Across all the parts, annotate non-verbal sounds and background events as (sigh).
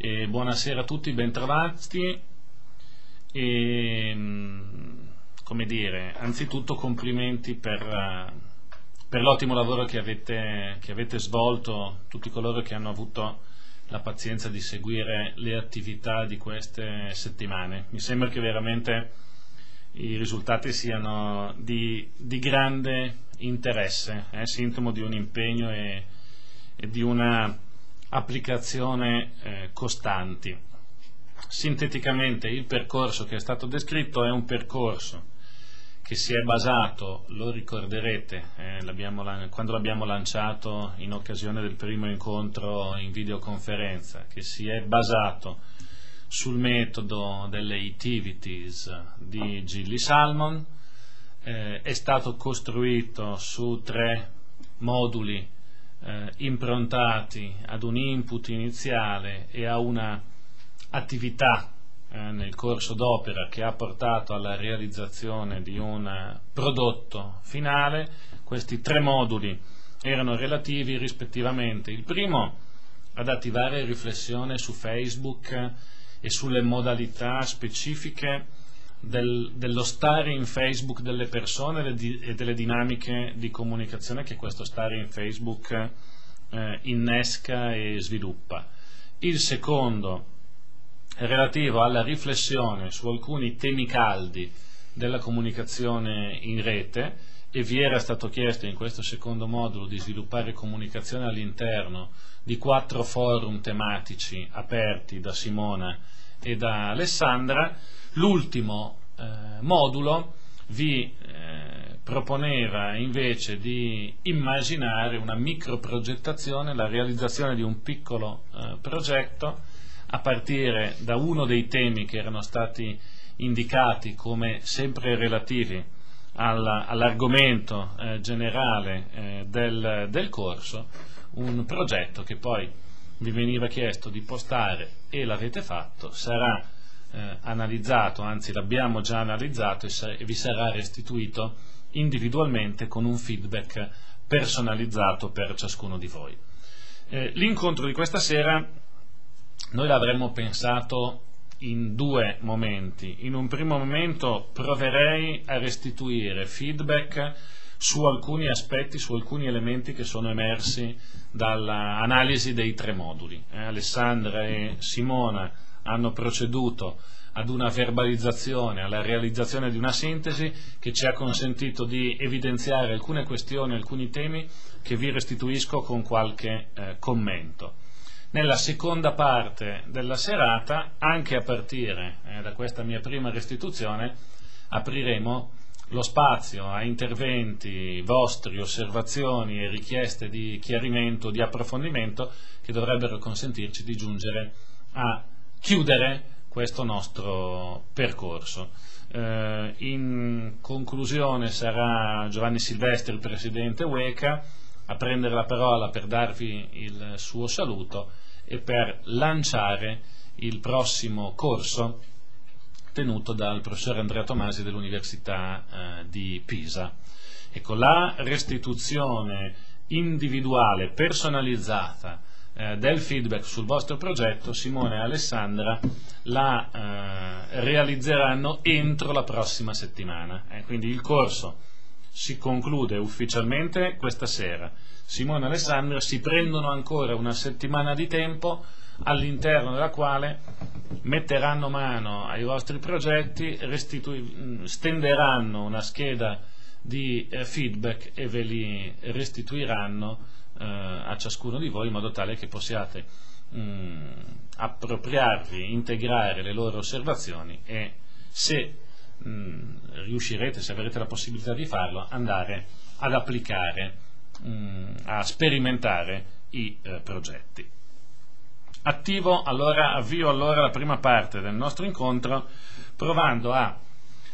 E buonasera a tutti, bentrovati. E, mm, come dire, anzitutto complimenti per, eh, per l'ottimo lavoro che avete, che avete svolto, tutti coloro che hanno avuto la pazienza di seguire le attività di queste settimane. Mi sembra che veramente i risultati siano di, di grande interesse, eh, sintomo di un impegno e, e di una applicazione eh, costanti. Sinteticamente il percorso che è stato descritto è un percorso che si è basato, lo ricorderete, eh, quando l'abbiamo lanciato in occasione del primo incontro in videoconferenza, che si è basato sul metodo delle activities di Gilly Salmon, eh, è stato costruito su tre moduli eh, improntati ad un input iniziale e a una attività eh, nel corso d'opera che ha portato alla realizzazione di un prodotto finale. Questi tre moduli erano relativi rispettivamente il primo ad attivare riflessione su Facebook e sulle modalità specifiche del, dello stare in Facebook delle persone e delle dinamiche di comunicazione che questo stare in Facebook eh, innesca e sviluppa. Il secondo relativo alla riflessione su alcuni temi caldi della comunicazione in rete e vi era stato chiesto in questo secondo modulo di sviluppare comunicazione all'interno di quattro forum tematici aperti da Simona e da Alessandra. L'ultimo eh, modulo vi eh, proponeva invece di immaginare una microprogettazione, la realizzazione di un piccolo eh, progetto a partire da uno dei temi che erano stati indicati come sempre relativi all'argomento eh, generale eh, del, del, corso, un progetto che poi vi veniva chiesto di postare e l'avete fatto, sarà eh, analizzato, anzi l'abbiamo già analizzato e, vi sarà restituito individualmente con un feedback personalizzato per ciascuno di voi. Eh, l'incontro di questa sera noi l'avremmo pensato in due momenti. In un primo momento proverei a restituire feedback su alcuni aspetti, su alcuni elementi che sono emersi dall'analisi dei tre moduli. Eh, Alessandra e Simona hanno proceduto ad una verbalizzazione, alla realizzazione di una sintesi che ci ha consentito di evidenziare alcune questioni, alcuni temi che vi restituisco con qualche eh, commento. Nella seconda parte della serata, anche a partire eh, da questa mia prima restituzione, apriremo lo spazio a interventi vostri, osservazioni e richieste di chiarimento, di approfondimento che dovrebbero consentirci di giungere a chiudere questo nostro percorso. Eh, in conclusione sarà Giovanni Silvestri, il presidente UECA, a prendere la parola per darvi il suo saluto e per lanciare il prossimo corso tenuto dal professore Andrea Tomasi dell'Università eh, di Pisa. Ecco, la restituzione individuale, personalizzata eh, del feedback sul vostro progetto, Simone e Alessandra la eh, realizzeranno entro la prossima settimana. Eh, quindi il corso si conclude ufficialmente questa sera. Simone e Alessandra si prendono ancora una settimana di tempo all'interno della quale metteranno mano ai vostri progetti, restitui- stenderanno una scheda di eh, feedback e ve li restituiranno eh, a ciascuno di voi in modo tale che possiate mh, mm, appropriarvi, integrare le loro osservazioni e se mh, mm, riuscirete, se avrete la possibilità di farlo, andare ad applicare, mh, mm, a sperimentare i eh, progetti. Attivo allora, avvio allora la prima parte del nostro incontro provando a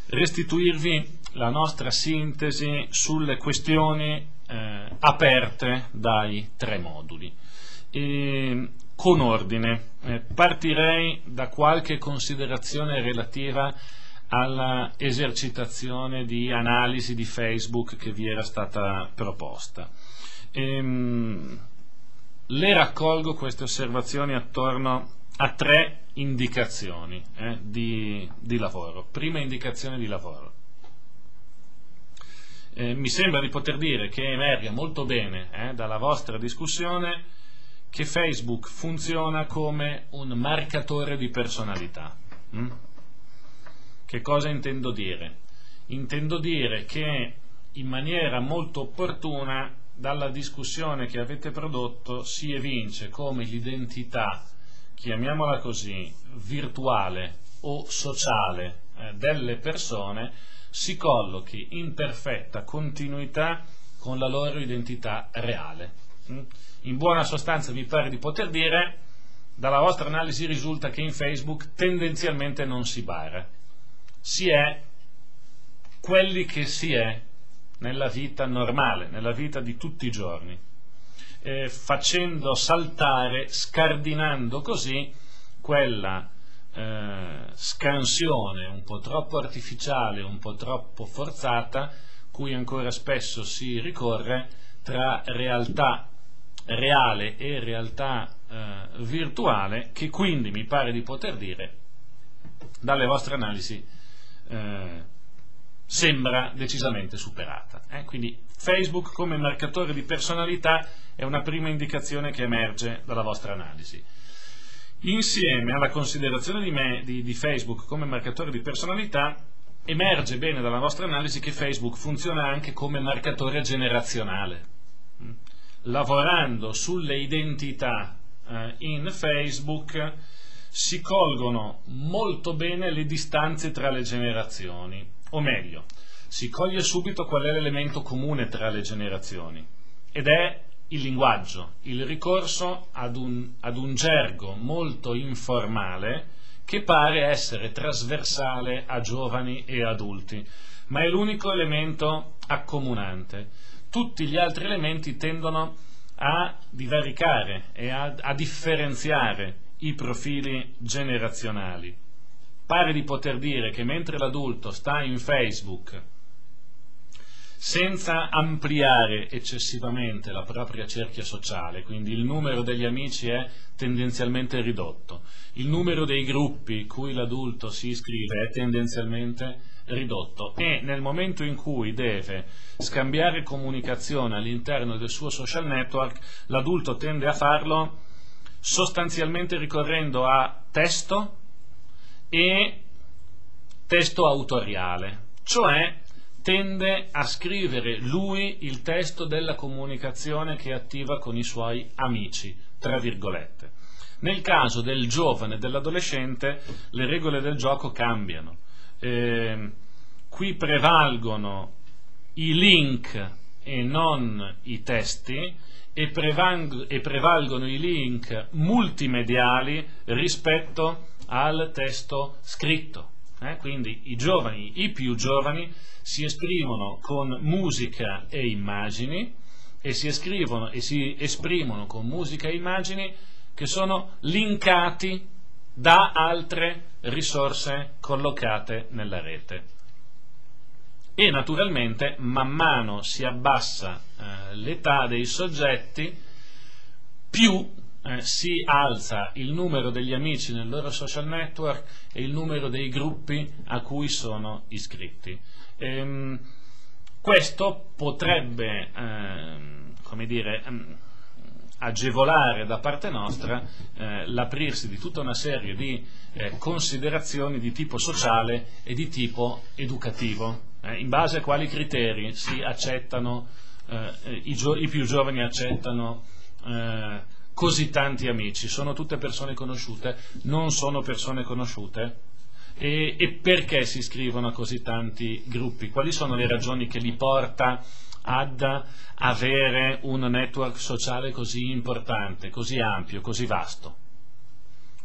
restituirvi la nostra sintesi sulle questioni eh, aperte dai tre moduli. E, con ordine, eh, partirei da qualche considerazione relativa alla esercitazione di analisi di Facebook che vi era stata proposta. Ehm, le raccolgo queste osservazioni attorno a tre indicazioni eh, di, di, lavoro. Prima indicazione di lavoro. Eh, mi sembra di poter dire che emerga molto bene eh, dalla vostra discussione che Facebook funziona come un marcatore di personalità. Mm? Che cosa intendo dire? Intendo dire che in maniera molto opportuna dalla discussione che avete prodotto si evince come l'identità, chiamiamola così, virtuale o sociale eh, delle persone si collochi in perfetta continuità con la loro identità reale. Mm? In buona sostanza mi pare di poter dire, dalla vostra analisi risulta che in Facebook tendenzialmente non si bara, si è quelli che si è nella vita normale, nella vita di tutti i giorni, eh, facendo saltare, scardinando così quella eh, scansione un po' troppo artificiale, un po' troppo forzata, cui ancora spesso si ricorre tra realtà reale e realtà eh, virtuale, che quindi mi pare di poter dire, dalle vostre analisi, eh, sembra decisamente superata. Eh? Quindi Facebook come marcatore di personalità è una prima indicazione che emerge dalla vostra analisi. Insieme alla considerazione di, me, di, di Facebook come marcatore di personalità, emerge bene dalla vostra analisi che Facebook funziona anche come marcatore generazionale. Lavorando sulle identità eh, in Facebook si colgono molto bene le distanze tra le generazioni o meglio, si coglie subito qual è l'elemento comune tra le generazioni ed è il linguaggio, il ricorso ad un, ad un gergo molto informale che pare essere trasversale a giovani e adulti, ma è l'unico elemento accomunante. Tutti gli altri elementi tendono a divaricare e a, a differenziare i profili generazionali pare di poter dire che mentre l'adulto sta in Facebook senza ampliare eccessivamente la propria cerchia sociale, quindi il numero degli amici è tendenzialmente ridotto, il numero dei gruppi cui l'adulto si iscrive è tendenzialmente ridotto e nel momento in cui deve scambiare comunicazione all'interno del suo social network, l'adulto tende a farlo sostanzialmente ricorrendo a testo, e testo autoriale, cioè tende a scrivere lui il testo della comunicazione che attiva con i suoi amici, tra virgolette. Nel caso del giovane e dell'adolescente le regole del gioco cambiano. Eh, qui prevalgono i link e non i testi e, e prevalgono i link multimediali rispetto al testo scritto. Eh? Quindi i giovani, i più giovani, si esprimono con musica e immagini e si, e si esprimono con musica e immagini che sono linkati da altre risorse collocate nella rete. E naturalmente man mano si abbassa eh, l'età dei soggetti, più eh, si alza il numero degli amici nel loro social network e il numero dei gruppi a cui sono iscritti. Ehm, questo potrebbe, ehm, dire, ehm, agevolare da parte nostra eh, l'aprirsi di tutta una serie di eh, considerazioni di tipo sociale e di tipo educativo, eh, in base a quali criteri accettano, eh, i, i, più giovani accettano così tanti amici? Sono tutte persone conosciute? Non sono persone conosciute? E, e, perché si iscrivono a così tanti gruppi? Quali sono le ragioni che li porta ad avere un network sociale così importante, così ampio, così vasto?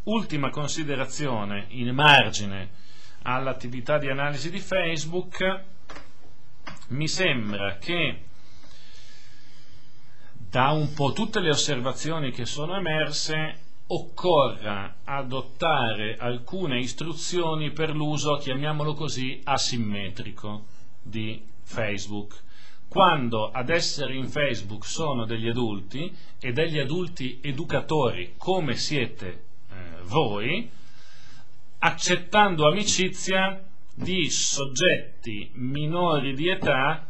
Ultima considerazione in margine all'attività di analisi di Facebook, mi sembra che da un po' tutte le osservazioni che sono emerse, occorra adottare alcune istruzioni per l'uso, chiamiamolo così, asimmetrico di Facebook. Quando ad essere in Facebook sono degli adulti e degli adulti educatori come siete eh, voi, accettando amicizia di soggetti minori di età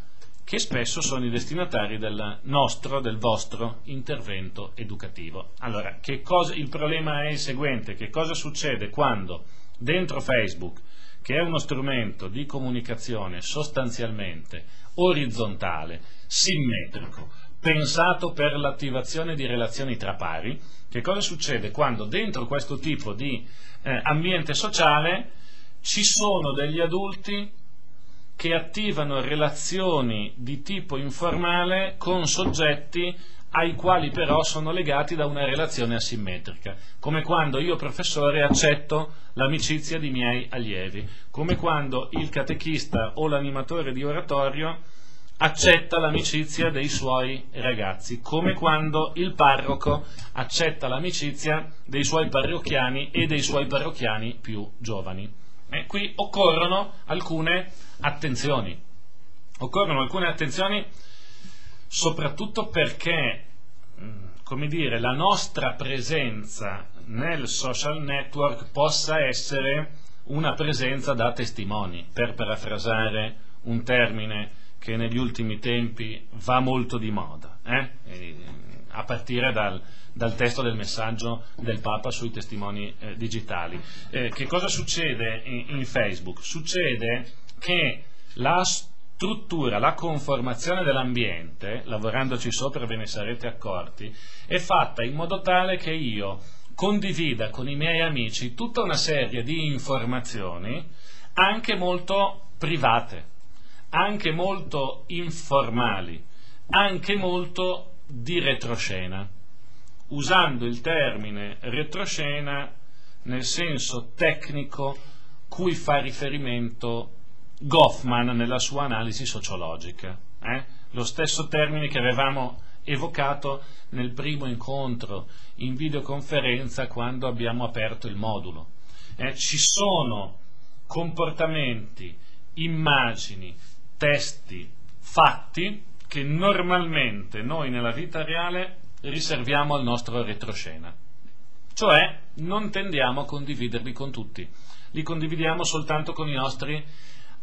che spesso sono i destinatari del nostro, del vostro intervento educativo. Allora, cosa, il problema è il seguente, che cosa succede quando dentro Facebook, che è uno strumento di comunicazione sostanzialmente orizzontale, simmetrico, pensato per l'attivazione di relazioni tra pari, che cosa succede quando dentro questo tipo di eh, ambiente sociale ci sono degli adulti che attivano relazioni di tipo informale con soggetti ai quali però sono legati da una relazione asimmetrica, come quando io professore accetto l'amicizia di miei allievi, come quando il catechista o l'animatore di oratorio accetta l'amicizia dei suoi ragazzi, come quando il parroco accetta l'amicizia dei suoi parrocchiani e dei suoi parrocchiani più giovani. E qui occorrono alcune attenzioni. Occorrono alcune attenzioni soprattutto perché, mm, come dire, la nostra presenza nel social network possa essere una presenza da testimoni, per parafrasare un termine che negli ultimi tempi va molto di moda, eh? a partire dal, dal, testo del messaggio del Papa sui testimoni eh, digitali. Eh, che cosa succede in, in Facebook? Succede che la struttura, la conformazione dell'ambiente, lavorandoci sopra ve ne sarete accorti, è fatta in modo tale che io condivida con i miei amici tutta una serie di informazioni, anche molto private, anche molto informali, anche molto di retroscena, usando il termine retroscena nel senso tecnico cui fa riferimento Goffman nella sua analisi sociologica, eh? lo stesso termine che avevamo evocato nel primo incontro in videoconferenza quando abbiamo aperto il modulo. Eh? Ci sono comportamenti, immagini, testi, fatti che normalmente noi nella vita reale riserviamo al nostro retroscena. Cioè non tendiamo a condividerli con tutti, li condividiamo soltanto con i nostri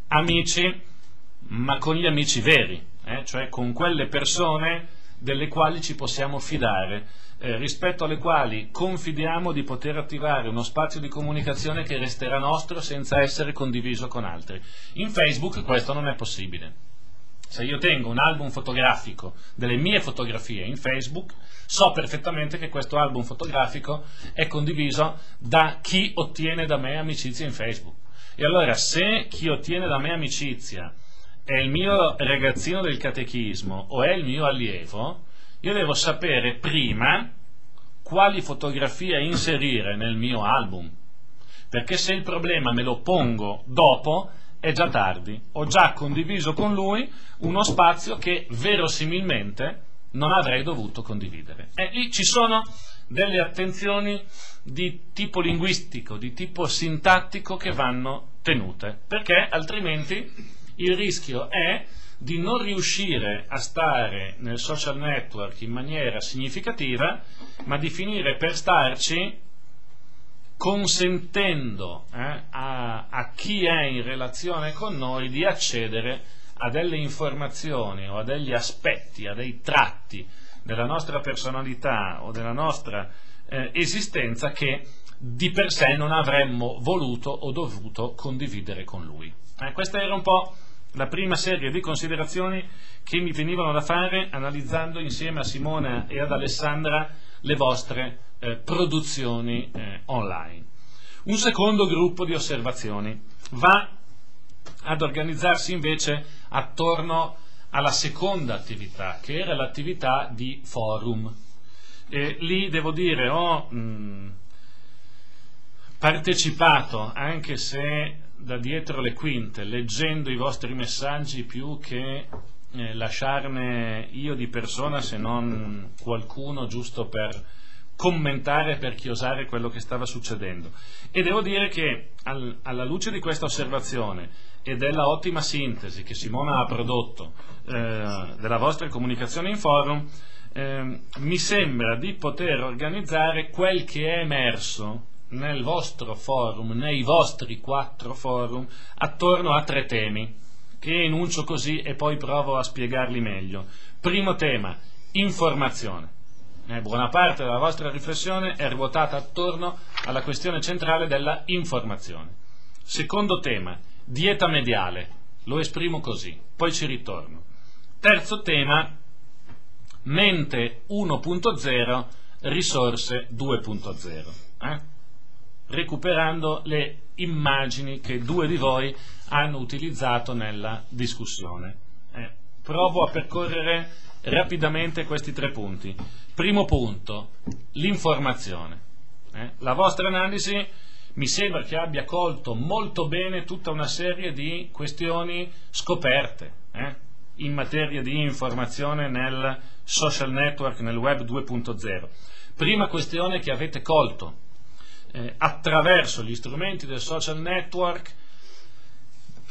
amici, ma con gli amici veri, eh? cioè con quelle persone delle quali ci possiamo fidare, eh, rispetto alle quali confidiamo di poter attivare uno spazio di comunicazione che resterà nostro senza essere condiviso con altri. In Facebook questo non è possibile. Se io tengo un album fotografico delle mie fotografie in Facebook, so perfettamente che questo album fotografico è condiviso da chi ottiene da me amicizia in Facebook. E allora se chi ottiene da me amicizia è il mio ragazzino del catechismo o è il mio allievo, io devo sapere prima quali fotografie inserire nel mio album. Perché se il problema me lo pongo dopo, è già tardi. Ho già condiviso con lui uno spazio che verosimilmente non avrei dovuto condividere. E lì ci sono delle attenzioni di tipo linguistico, di tipo sintattico che vanno tenute, perché altrimenti il rischio è di non riuscire a stare nel social network in maniera significativa, ma di finire per starci consentendo eh, a, a chi è in relazione con noi di accedere a delle informazioni o a degli aspetti, a dei tratti della nostra personalità o della nostra eh, esistenza che di per sé non avremmo voluto o dovuto condividere con lui. Eh, questa era un po' la prima serie di considerazioni che mi venivano da fare analizzando insieme a Simona e ad Alessandra le vostre eh, produzioni eh, online. Un secondo gruppo di osservazioni va ad organizzarsi invece attorno alla seconda attività, che era l'attività di forum. E lì devo dire ho mh, partecipato, anche se da dietro le quinte, leggendo i vostri messaggi più che eh, lasciarne io di persona, se non qualcuno giusto per commentare, per chiosare quello che stava succedendo. E devo dire che al, alla luce di questa osservazione e della ottima sintesi che Simona ha prodotto eh, della vostra comunicazione in forum, eh, mi sembra di poter organizzare quel che è emerso nel vostro forum, nei vostri quattro forum, attorno a tre temi, che enuncio così e poi provo a spiegarli meglio. Primo tema, informazione. Eh, buona parte della vostra riflessione è ruotata attorno alla questione centrale della informazione. Secondo tema, dieta mediale. Lo esprimo così, poi ci ritorno. Terzo tema, mente 1.0, risorse 2.0. Eh? Recuperando le immagini che due di voi hanno utilizzato nella discussione. Eh, provo a percorrere rapidamente questi tre punti. Primo punto, l'informazione. Eh, la vostra analisi mi sembra che abbia colto molto bene tutta una serie di questioni scoperte eh, in materia di informazione nel social network, nel web 2.0. Prima questione che avete colto, eh, attraverso gli strumenti del social network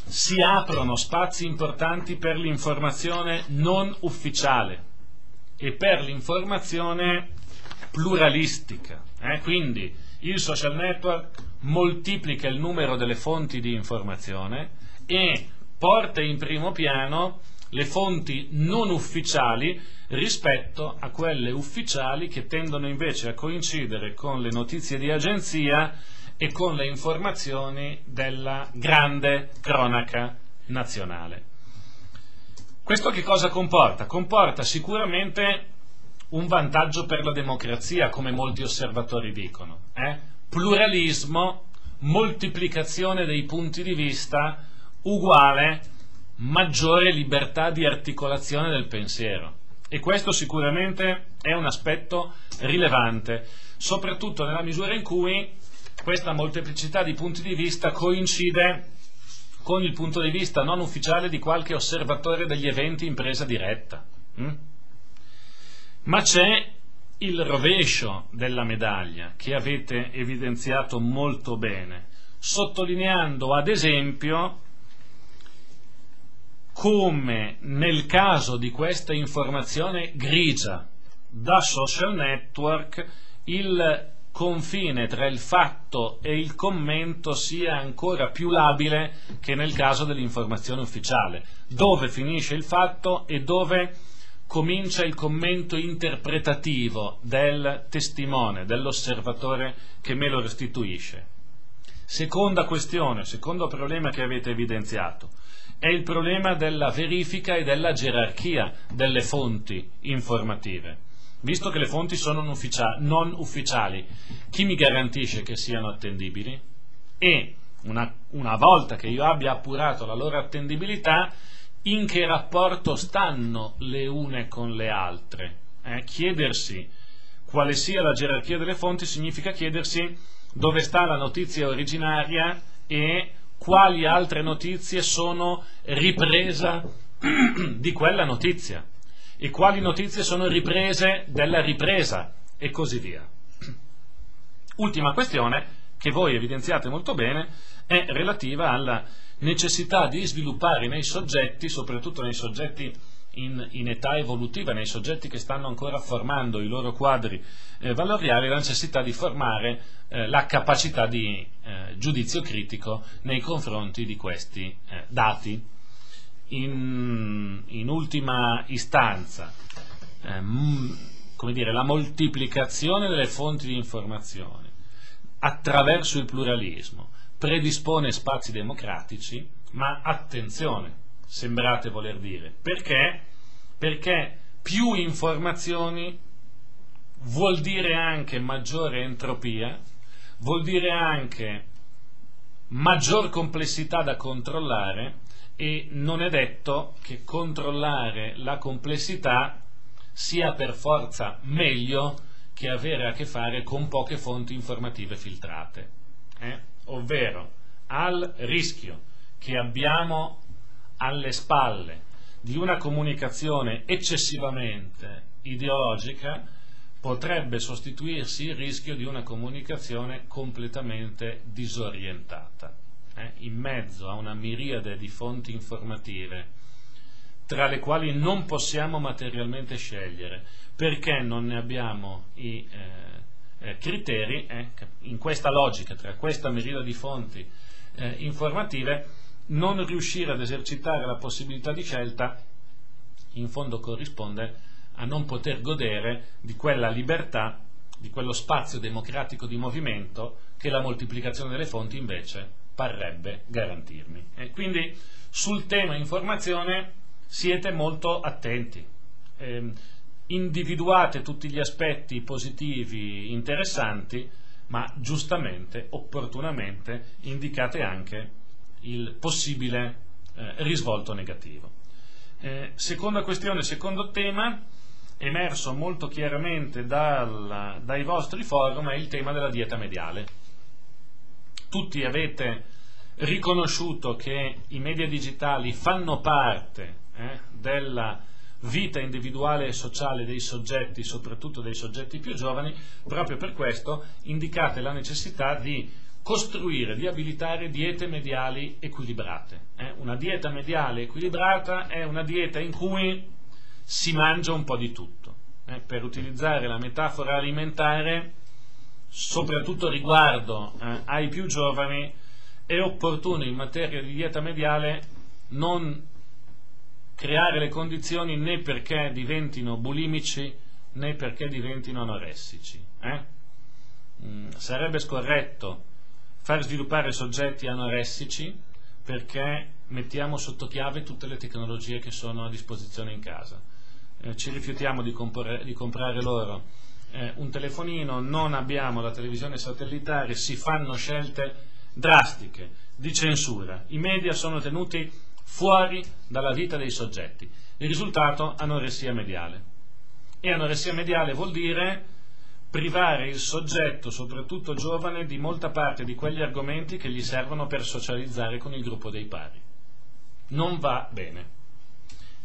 si aprono spazi importanti per l'informazione non ufficiale e per l'informazione pluralistica. Eh? Quindi il social network moltiplica il numero delle fonti di informazione e porta in primo piano le fonti non ufficiali rispetto a quelle ufficiali che tendono invece a coincidere con le notizie di agenzia e con le informazioni della grande cronaca nazionale. Questo che cosa comporta? Comporta sicuramente un vantaggio per la democrazia, come molti osservatori dicono. Eh? Pluralismo, moltiplicazione dei punti di vista, uguale maggiore libertà di articolazione del pensiero. E questo sicuramente è un aspetto rilevante, soprattutto nella misura in cui questa molteplicità di punti di vista coincide con il punto di vista non ufficiale di qualche osservatore degli eventi in presa diretta. Mm? Ma c'è il rovescio della medaglia che avete evidenziato molto bene, sottolineando ad esempio come nel caso di questa informazione grigia da social network il confine tra il fatto e il commento sia ancora più labile che nel caso dell'informazione ufficiale, dove finisce il fatto e dove comincia il commento interpretativo del testimone, dell'osservatore che me lo restituisce. Seconda questione, secondo problema che avete evidenziato, è il problema della verifica e della gerarchia delle fonti informative visto che le fonti sono non ufficiali, chi mi garantisce che siano attendibili? E una, una volta che io abbia appurato la loro attendibilità, in che rapporto stanno le une con le altre? Eh, chiedersi quale sia la gerarchia delle fonti significa chiedersi dove sta la notizia originaria e quali altre notizie sono ripresa (clears throat) di quella notizia e quali notizie sono riprese della ripresa e così via. Ultima questione che voi evidenziate molto bene è relativa alla necessità di sviluppare nei soggetti, soprattutto nei soggetti in, in, età evolutiva, nei soggetti che stanno ancora formando i loro quadri eh, valoriali, la necessità di formare eh, la capacità di eh, giudizio critico nei confronti di questi eh, dati in, in ultima istanza ehm, come dire, la moltiplicazione delle fonti di informazione attraverso il pluralismo predispone spazi democratici, ma attenzione, sembrate voler dire, perché? Perché più informazioni vuol dire anche maggiore entropia, vuol dire anche maggior complessità da controllare e non è detto che controllare la complessità sia per forza meglio che avere a che fare con poche fonti informative filtrate. Eh? Ovvero, al rischio che abbiamo alle spalle di una comunicazione eccessivamente ideologica, potrebbe sostituirsi il rischio di una comunicazione completamente disorientata eh, in mezzo a una miriade di fonti informative, tra le quali non possiamo materialmente scegliere, perché non ne abbiamo i, eh, eh, criteri, eh, in questa logica, tra questa miriade di fonti eh, informative, non riuscire ad esercitare la possibilità di scelta in fondo corrisponde a non poter godere di quella libertà, di quello spazio democratico di movimento che la moltiplicazione delle fonti invece parrebbe garantirmi. E quindi sul tema informazione siete molto attenti. Eh, individuate tutti gli aspetti positivi interessanti, ma giustamente, opportunamente, indicate anche il possibile eh, risvolto negativo. Eh, seconda questione, secondo tema, emerso molto chiaramente dal, dai vostri forum è il tema della dieta mediale. Tutti avete riconosciuto che i media digitali fanno parte eh, della vita individuale e sociale dei soggetti, soprattutto dei soggetti più giovani, proprio per questo indicate la necessità di costruire, di abilitare diete mediali equilibrate. Eh? Una dieta mediale equilibrata è una dieta in cui si mangia un po' di tutto. Eh? Per utilizzare la metafora alimentare, soprattutto riguardo eh, ai più giovani, è opportuno in materia di dieta mediale non creare le condizioni né perché diventino bulimici né perché diventino anoressici. Eh? Mm, sarebbe scorretto far sviluppare soggetti anoressici perché mettiamo sotto chiave tutte le tecnologie che sono a disposizione in casa. Eh, ci rifiutiamo di, di comprare loro eh, un telefonino, non abbiamo la televisione satellitare, si fanno scelte drastiche di censura. I media sono tenuti fuori dalla vita dei soggetti. Il risultato anoressia mediale. E anoressia mediale vuol dire privare il soggetto, soprattutto giovane, di molta parte di quegli argomenti che gli servono per socializzare con il gruppo dei pari. Non va bene.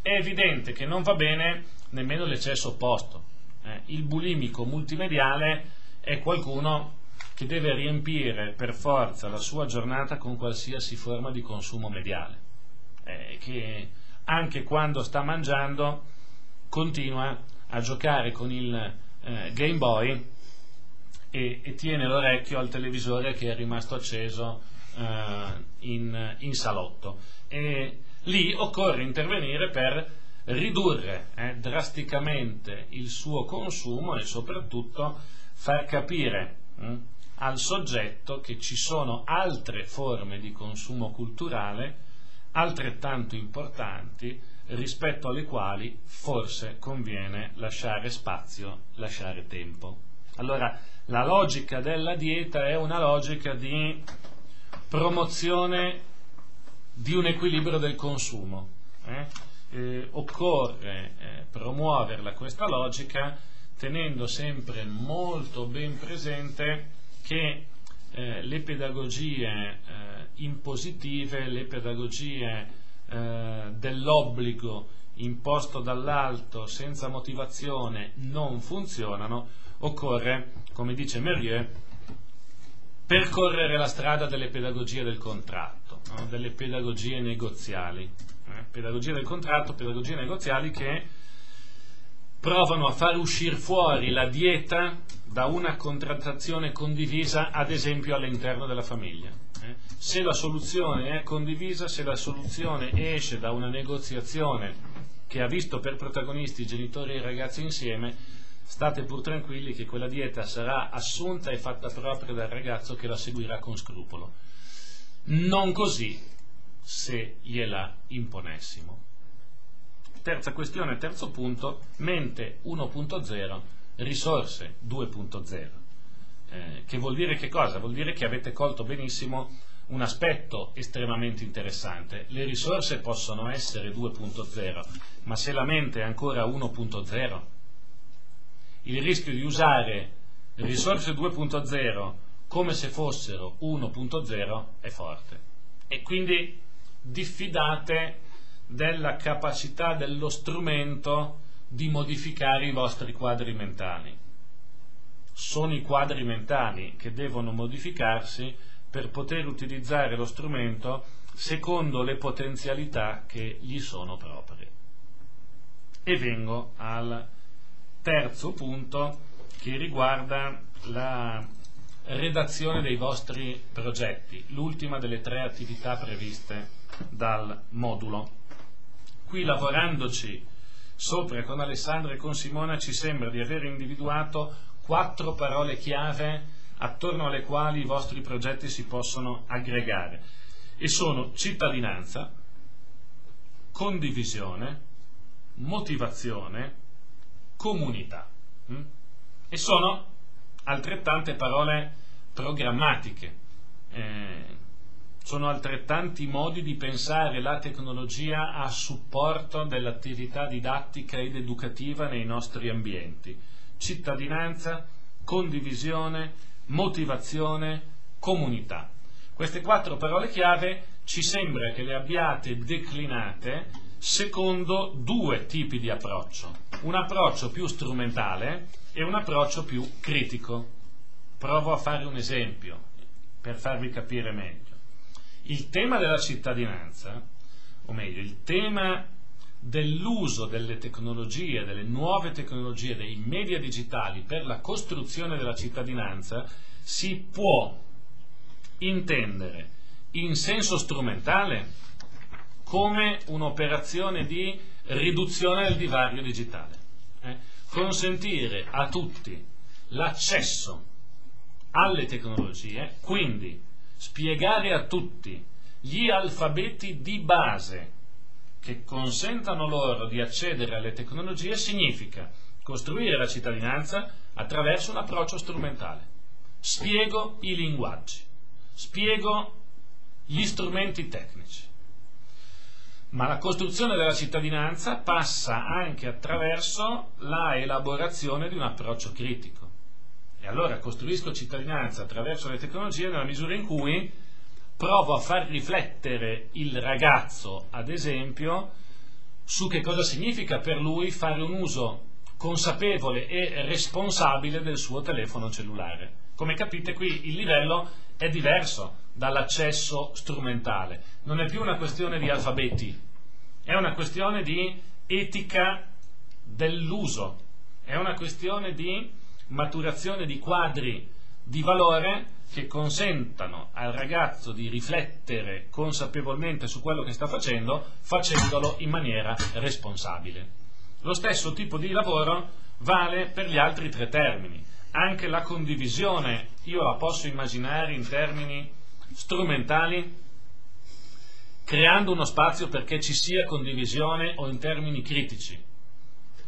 È evidente che non va bene nemmeno l'eccesso opposto. Eh, il bulimico multimediale è qualcuno che deve riempire per forza la sua giornata con qualsiasi forma di consumo mediale eh, che anche quando sta mangiando continua a giocare con il eh, Game Boy e, e, tiene l'orecchio al televisore che è rimasto acceso eh, in, in, salotto. E lì occorre intervenire per ridurre eh, drasticamente il suo consumo e soprattutto far capire hm, al soggetto che ci sono altre forme di consumo culturale altrettanto importanti rispetto alle quali forse conviene lasciare spazio, lasciare tempo. Allora, la logica della dieta è una logica di promozione di un equilibrio del consumo. Eh? Eh, occorre eh, promuoverla questa logica tenendo sempre molto ben presente che eh, le pedagogie eh, impositive, le pedagogie eh, dell'obbligo imposto dall'alto senza motivazione non funzionano, occorre, come dice Merieux, percorrere la strada delle pedagogie del contratto, no? delle pedagogie negoziali. Eh? Pedagogie del contratto, pedagogie negoziali che provano a far uscire fuori la dieta da una contrattazione condivisa, ad esempio all'interno della famiglia. Eh? Se la soluzione è condivisa, se la soluzione esce da una negoziazione che ha visto per protagonisti i genitori e i ragazzi insieme, state pur tranquilli che quella dieta sarà assunta e fatta propria dal ragazzo che la seguirà con scrupolo. Non così se gliela imponessimo. Terza questione, terzo punto, mente 1.0 risorse 2.0. Eh, che vuol dire che cosa? Vuol dire che avete colto benissimo un aspetto estremamente interessante. Le risorse possono essere 2.0, ma se la mente è ancora 1.0, il rischio di usare risorse 2.0 come se fossero 1.0 è forte. E quindi diffidate della capacità dello strumento di modificare i vostri quadri mentali. Sono i quadri mentali che devono modificarsi per poter utilizzare lo strumento secondo le potenzialità che gli sono proprie. E vengo al terzo punto che riguarda la redazione dei vostri progetti, l'ultima delle tre attività previste dal modulo. Qui lavorandoci sopra con Alessandro e con Simona ci sembra di aver individuato quattro parole chiave attorno alle quali i vostri progetti si possono aggregare e sono cittadinanza, condivisione, motivazione, comunità. Mm? E sono altrettante parole programmatiche. Eh, sono altrettanti modi di pensare la tecnologia a supporto dell'attività didattica ed educativa nei nostri ambienti. Cittadinanza, condivisione, motivazione, comunità. Queste quattro parole chiave ci sembra che le abbiate declinate secondo due tipi di approccio, un approccio più strumentale e un approccio più critico. Provo a fare un esempio per farvi capire meglio. Il tema della cittadinanza, o meglio, il tema dell'uso delle tecnologie, delle nuove tecnologie, dei media digitali per la costruzione della cittadinanza si può intendere in senso strumentale come un'operazione di riduzione del divario digitale. Eh? Consentire a tutti l'accesso alle tecnologie, quindi spiegare a tutti gli alfabeti di base che consentano loro di accedere alle tecnologie significa costruire la cittadinanza attraverso un approccio strumentale. Spiego i linguaggi, spiego gli strumenti tecnici. Ma la costruzione della cittadinanza passa anche attraverso la elaborazione di un approccio critico. Allora costruisco cittadinanza attraverso le tecnologie nella misura in cui provo a far riflettere il ragazzo, ad esempio, su che cosa significa per lui fare un uso consapevole e responsabile del suo telefono cellulare. Come capite qui il livello è diverso dall'accesso strumentale, non è più una questione di alfabeti, è una questione di etica dell'uso, è una questione di maturazione di quadri di valore che consentano al ragazzo di riflettere consapevolmente su quello che sta facendo, facendolo in maniera responsabile. Lo stesso tipo di lavoro vale per gli altri tre termini. Anche la condivisione io la posso immaginare in termini strumentali, creando uno spazio perché ci sia condivisione o in termini critici,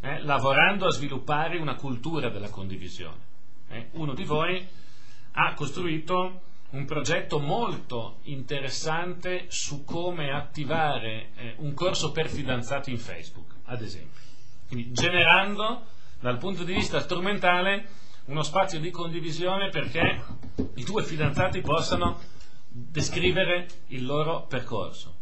eh, lavorando a sviluppare una cultura della condivisione. Eh, uno di voi ha costruito un progetto molto interessante su come attivare eh, un corso per fidanzati in Facebook, ad esempio. Quindi generando dal punto di vista strumentale uno spazio di condivisione perché i due fidanzati possano descrivere il loro percorso.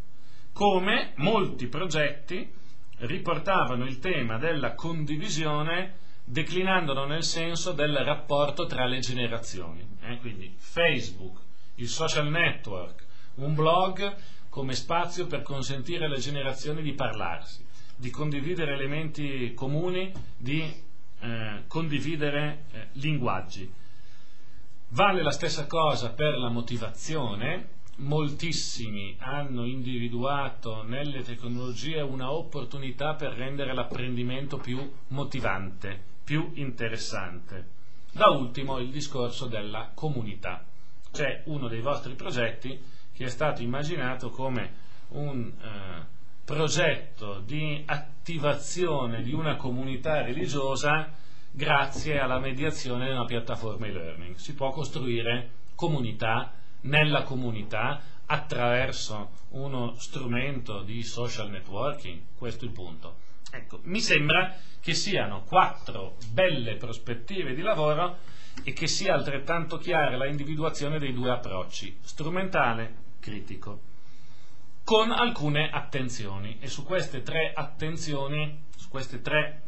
Come molti progetti riportavano il tema della condivisione declinandolo nel senso del rapporto tra le generazioni. Eh? Quindi Facebook, il social network, un blog come spazio per consentire alle generazioni di parlarsi, di condividere elementi comuni, di eh, condividere eh, linguaggi. Vale la stessa cosa per la motivazione, moltissimi hanno individuato nelle tecnologie una opportunità per rendere l'apprendimento più motivante, più interessante. Da ultimo il discorso della comunità. C'è uno dei vostri progetti che è stato immaginato come un eh, progetto di attivazione di una comunità religiosa grazie alla mediazione di una piattaforma e-learning. Si può costruire comunità nella comunità attraverso uno strumento di social networking, questo è il punto. Ecco, mi sembra che siano quattro belle prospettive di lavoro e che sia altrettanto chiara la individuazione dei due approcci, strumentale, critico, con alcune attenzioni e su queste tre attenzioni, su queste tre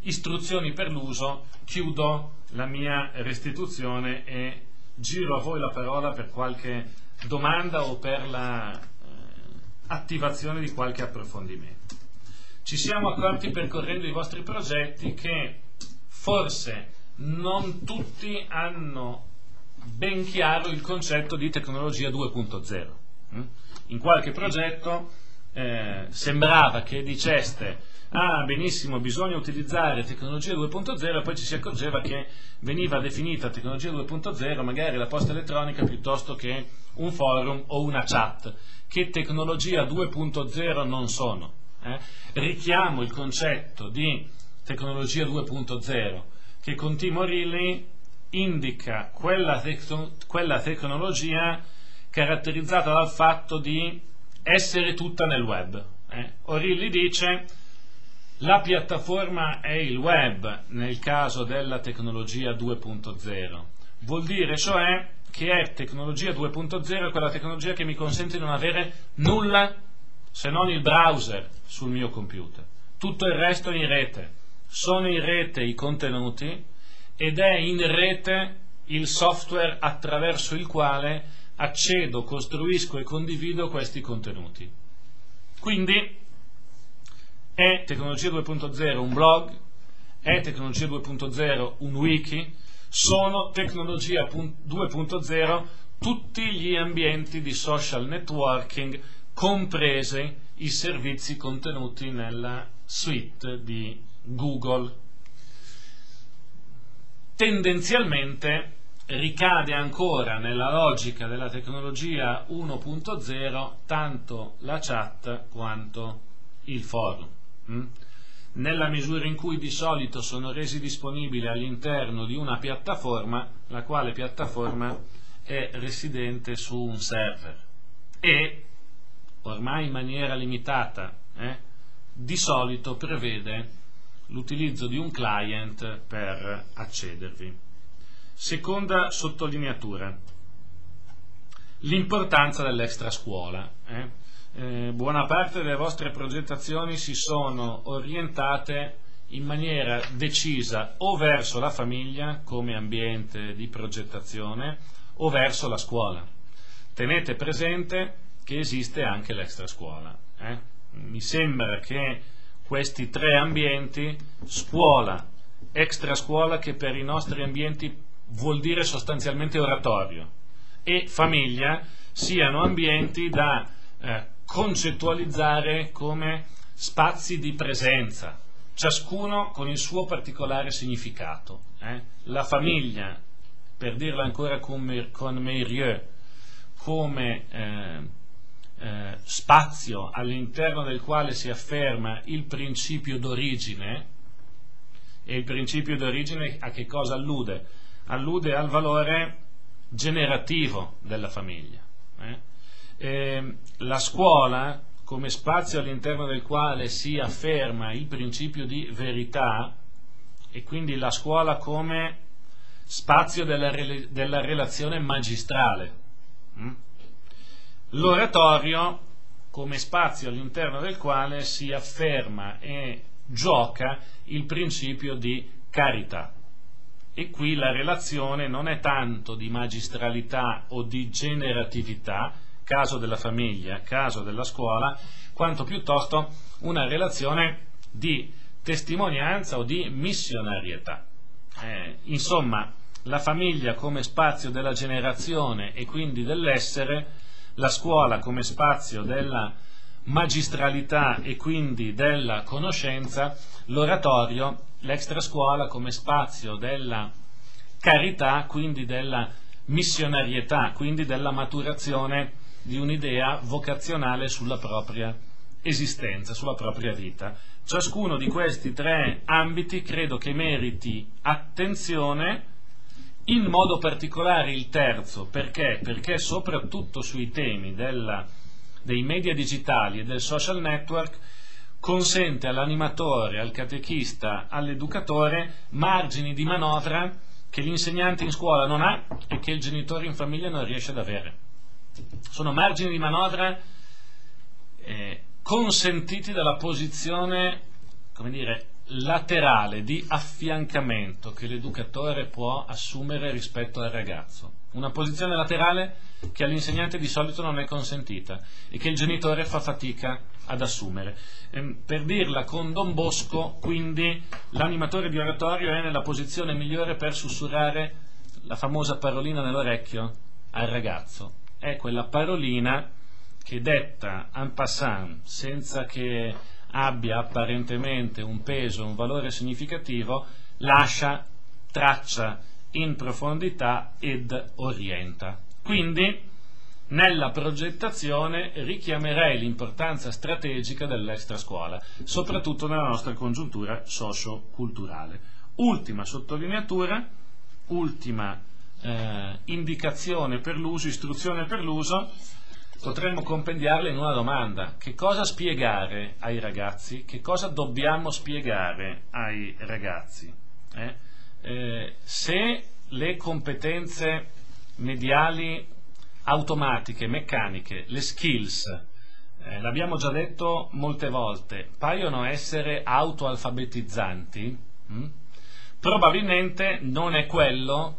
istruzioni per l'uso, chiudo la mia restituzione e giro a voi la parola per qualche domanda o per l'attivazione eh, di qualche approfondimento. Ci siamo accorti percorrendo i vostri progetti che forse non tutti hanno ben chiaro il concetto di tecnologia 2.0. Mm? In qualche progetto eh, sembrava che diceste ah benissimo bisogna utilizzare tecnologia 2.0 e poi ci si accorgeva che veniva definita tecnologia 2.0 magari la posta elettronica piuttosto che un forum o una chat che tecnologia 2.0 non sono eh? richiamo il concetto di tecnologia 2.0 che con Tim O'Reilly indica quella, tecno- quella tecnologia caratterizzata dal fatto di essere tutta nel web. Eh? O'Reilly dice la piattaforma è il web nel caso della tecnologia 2.0. Vuol dire cioè che è tecnologia 2.0 quella tecnologia che mi consente di non avere nulla se non il browser sul mio computer. Tutto il resto è in rete. Sono in rete i contenuti ed è in rete il software attraverso il quale accedo, costruisco e condivido questi contenuti. Quindi è tecnologia 2.0 un blog, è tecnologia 2.0 un wiki, sono tecnologia 2.0 tutti gli ambienti di social networking, compresi i servizi contenuti nella suite di Google. Tendenzialmente ricade ancora nella logica della tecnologia 1.0 tanto la chat quanto il forum. Mm? Nella misura in cui di solito sono resi disponibili all'interno di una piattaforma, la quale piattaforma è residente su un server e ormai in maniera limitata eh, di solito prevede l'utilizzo di un client per accedervi. Seconda sottolineatura, l'importanza dell'extra scuola. Eh? Eh, buona parte delle vostre progettazioni si sono orientate in maniera decisa o verso la famiglia come ambiente di progettazione o verso la scuola. Tenete presente che esiste anche l'extra scuola. Eh? Mi sembra che questi tre ambienti, scuola, extra scuola che per i nostri ambienti vuol dire sostanzialmente oratorio e famiglia siano ambienti da eh, concettualizzare come spazi di presenza, ciascuno con il suo particolare significato. Eh? La famiglia, per dirla ancora con, con Meirieu, come eh, eh, spazio all'interno del quale si afferma il principio d'origine, e il principio d'origine a che cosa allude? Allude al valore generativo della famiglia. Eh? La scuola, come spazio all'interno del quale si afferma il principio di verità, e quindi la scuola come spazio della, della relazione magistrale. Hm? l'oratorio come spazio all'interno del quale si afferma e gioca il principio di carità. E qui la relazione non è tanto di magistralità o di generatività, caso della famiglia, caso della scuola, quanto piuttosto una relazione di testimonianza o di missionarietà. Eh, insomma, la famiglia come spazio della generazione e quindi dell'essere la scuola come spazio della magistralità e quindi della conoscenza, l'oratorio, l'extra scuola come spazio della carità, quindi della missionarietà, quindi della maturazione di un'idea vocazionale sulla propria esistenza, sulla propria vita. Ciascuno di questi tre ambiti credo che meriti attenzione in modo particolare il terzo, perché? Perché soprattutto sui temi della, dei media digitali e del social network consente all'animatore, al catechista, all'educatore margini di manovra che l'insegnante in scuola non ha e che il genitore in famiglia non riesce ad avere. Sono margini di manovra eh, consentiti dalla posizione, dire, laterale di affiancamento che l'educatore può assumere rispetto al ragazzo. una posizione laterale che all'insegnante di solito non è consentita e che il genitore fa fatica ad assumere. Ehm, per dirla con Don Bosco, quindi l'animatore di oratorio è nella posizione migliore per sussurrare la famosa parolina nell'orecchio al ragazzo. È quella parolina che detta en passant, senza che abbia apparentemente un peso, un valore significativo, lascia traccia in profondità ed orienta. Quindi nella progettazione richiamerei l'importanza strategica dell'extrascuola, soprattutto nella nostra congiuntura socio-culturale. Ultima sottolineatura, ultima eh, indicazione per l'uso, istruzione per l'uso, potremmo compendiarla in una domanda. Che cosa spiegare ai ragazzi? Che cosa dobbiamo spiegare ai ragazzi? Eh? Eh, se le competenze mediali automatiche, meccaniche, le skills, eh, l'abbiamo già detto molte volte, paiono essere autoalfabetizzanti, hm? probabilmente non è quello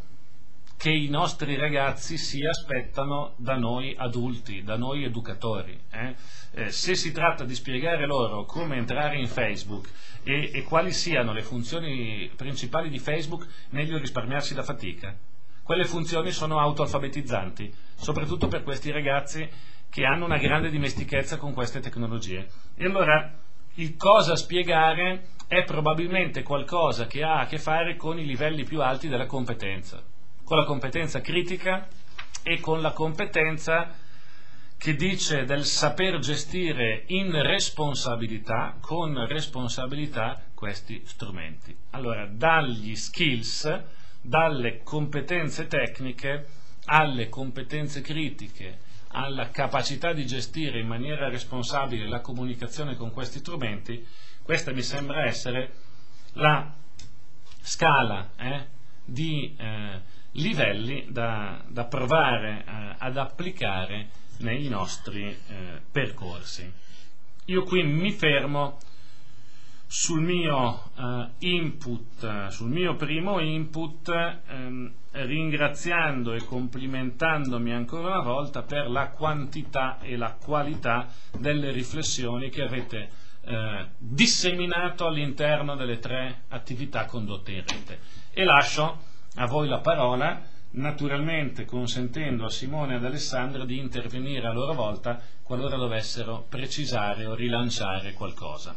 che i nostri ragazzi si aspettano da noi adulti, da noi educatori. Eh? Eh, se si tratta di spiegare loro come entrare in Facebook e, e quali siano le funzioni principali di Facebook, meglio risparmiarsi la fatica. Quelle funzioni sono autoalfabetizzanti, soprattutto per questi ragazzi che hanno una grande dimestichezza con queste tecnologie. E allora il cosa spiegare è probabilmente qualcosa che ha a che fare con i livelli più alti della competenza con la competenza critica e con la competenza che dice del saper gestire in responsabilità, con responsabilità, questi strumenti. Allora, dagli skills, dalle competenze tecniche alle competenze critiche, alla capacità di gestire in maniera responsabile la comunicazione con questi strumenti, questa mi sembra essere la scala eh, di eh, livelli da, da provare eh, ad applicare nei nostri eh, percorsi. Io qui mi fermo sul mio eh, input, sul mio primo input, ehm, ringraziando e complimentandomi ancora una volta per la quantità e la qualità delle riflessioni che avete eh, disseminato all'interno delle tre attività condotte in rete. E lascio a voi la parola, naturalmente consentendo a Simone e ad Alessandra di intervenire a loro volta qualora dovessero precisare o rilanciare qualcosa.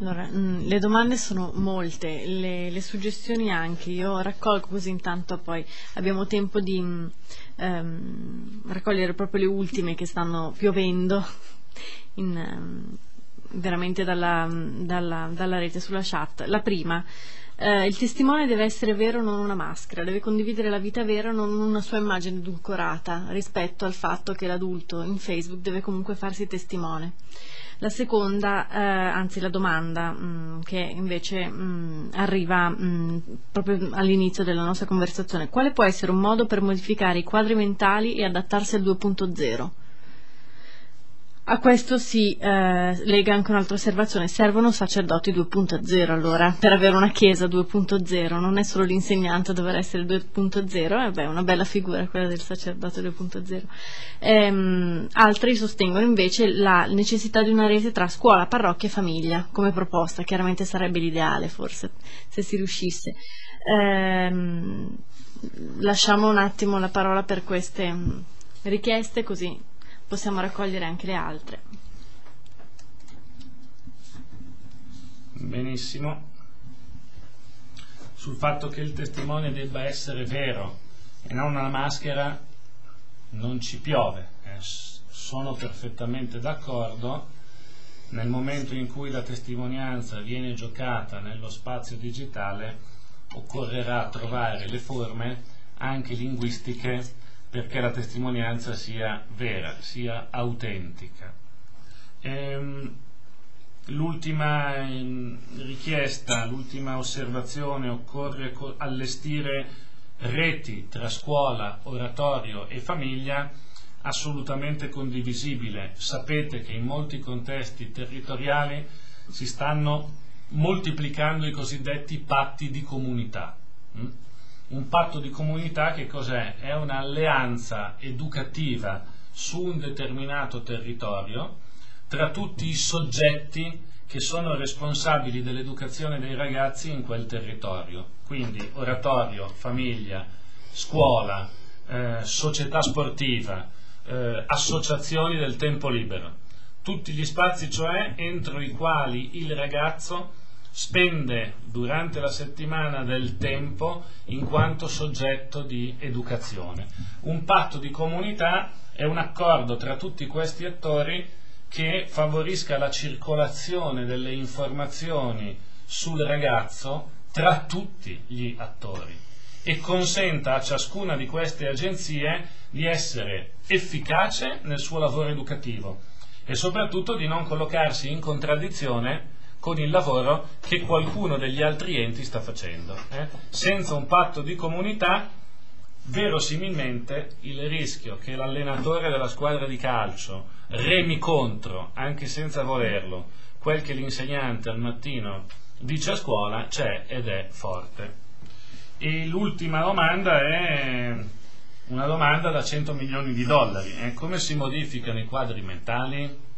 Allora, mm, le domande sono molte, le, le, suggestioni anche, io raccolgo così intanto poi abbiamo tempo di um, raccogliere proprio le ultime che stanno piovendo (laughs) in, um, veramente dalla, dalla, dalla rete, sulla chat. La prima, eh, il testimone deve essere vero, non una maschera, deve condividere la vita vera, non una sua immagine edulcorata, rispetto al fatto che l'adulto in Facebook deve comunque farsi testimone. La seconda, eh, anzi la domanda mh, mm, che invece mh, mm, arriva mh, mm, proprio all'inizio della nostra conversazione, quale può essere un modo per modificare i quadri mentali e adattarsi al 2.0? A questo si eh, lega anche un'altra osservazione, servono sacerdoti 2.0 allora, per avere una chiesa 2.0, non è solo l'insegnante a dover essere 2.0, eh, beh, una bella figura quella del sacerdote 2.0. Ehm, altri sostengono invece la necessità di una rete tra scuola, parrocchia e famiglia, come proposta, chiaramente sarebbe l'ideale forse, se si riuscisse. Ehm, lasciamo un attimo la parola per queste mm, richieste così possiamo raccogliere anche le altre. Benissimo. Sul fatto che il testimone debba essere vero e non una maschera non ci piove. Eh, sono perfettamente d'accordo. Nel momento in cui la testimonianza viene giocata nello spazio digitale occorrerà trovare le forme anche linguistiche perché la testimonianza sia vera, sia autentica. Ehm, l'ultima ehm, richiesta, l'ultima osservazione, occorre allestire reti tra scuola, oratorio e famiglia assolutamente condivisibile. Sapete che in molti contesti territoriali si stanno moltiplicando i cosiddetti patti di comunità. Mm? Un patto di comunità che cos'è? È un'alleanza educativa su un determinato territorio tra tutti i soggetti che sono responsabili dell'educazione dei ragazzi in quel territorio. Quindi oratorio, famiglia, scuola, eh, società sportiva, eh, associazioni del tempo libero. Tutti gli spazi, cioè, entro i quali il ragazzo spende durante la settimana del tempo in quanto soggetto di educazione. Un patto di comunità è un accordo tra tutti questi attori che favorisca la circolazione delle informazioni sul ragazzo tra tutti gli attori e consenta a ciascuna di queste agenzie di essere efficace nel suo lavoro educativo e soprattutto di non collocarsi in contraddizione con il lavoro che qualcuno degli altri enti sta facendo. Eh? Senza un patto di comunità, verosimilmente il rischio che l'allenatore della squadra di calcio remi contro, anche senza volerlo, quel che l'insegnante al mattino dice a scuola c'è ed è forte. E l'ultima domanda è una domanda da 100 milioni di dollari. Eh, come si modificano i quadri mentali?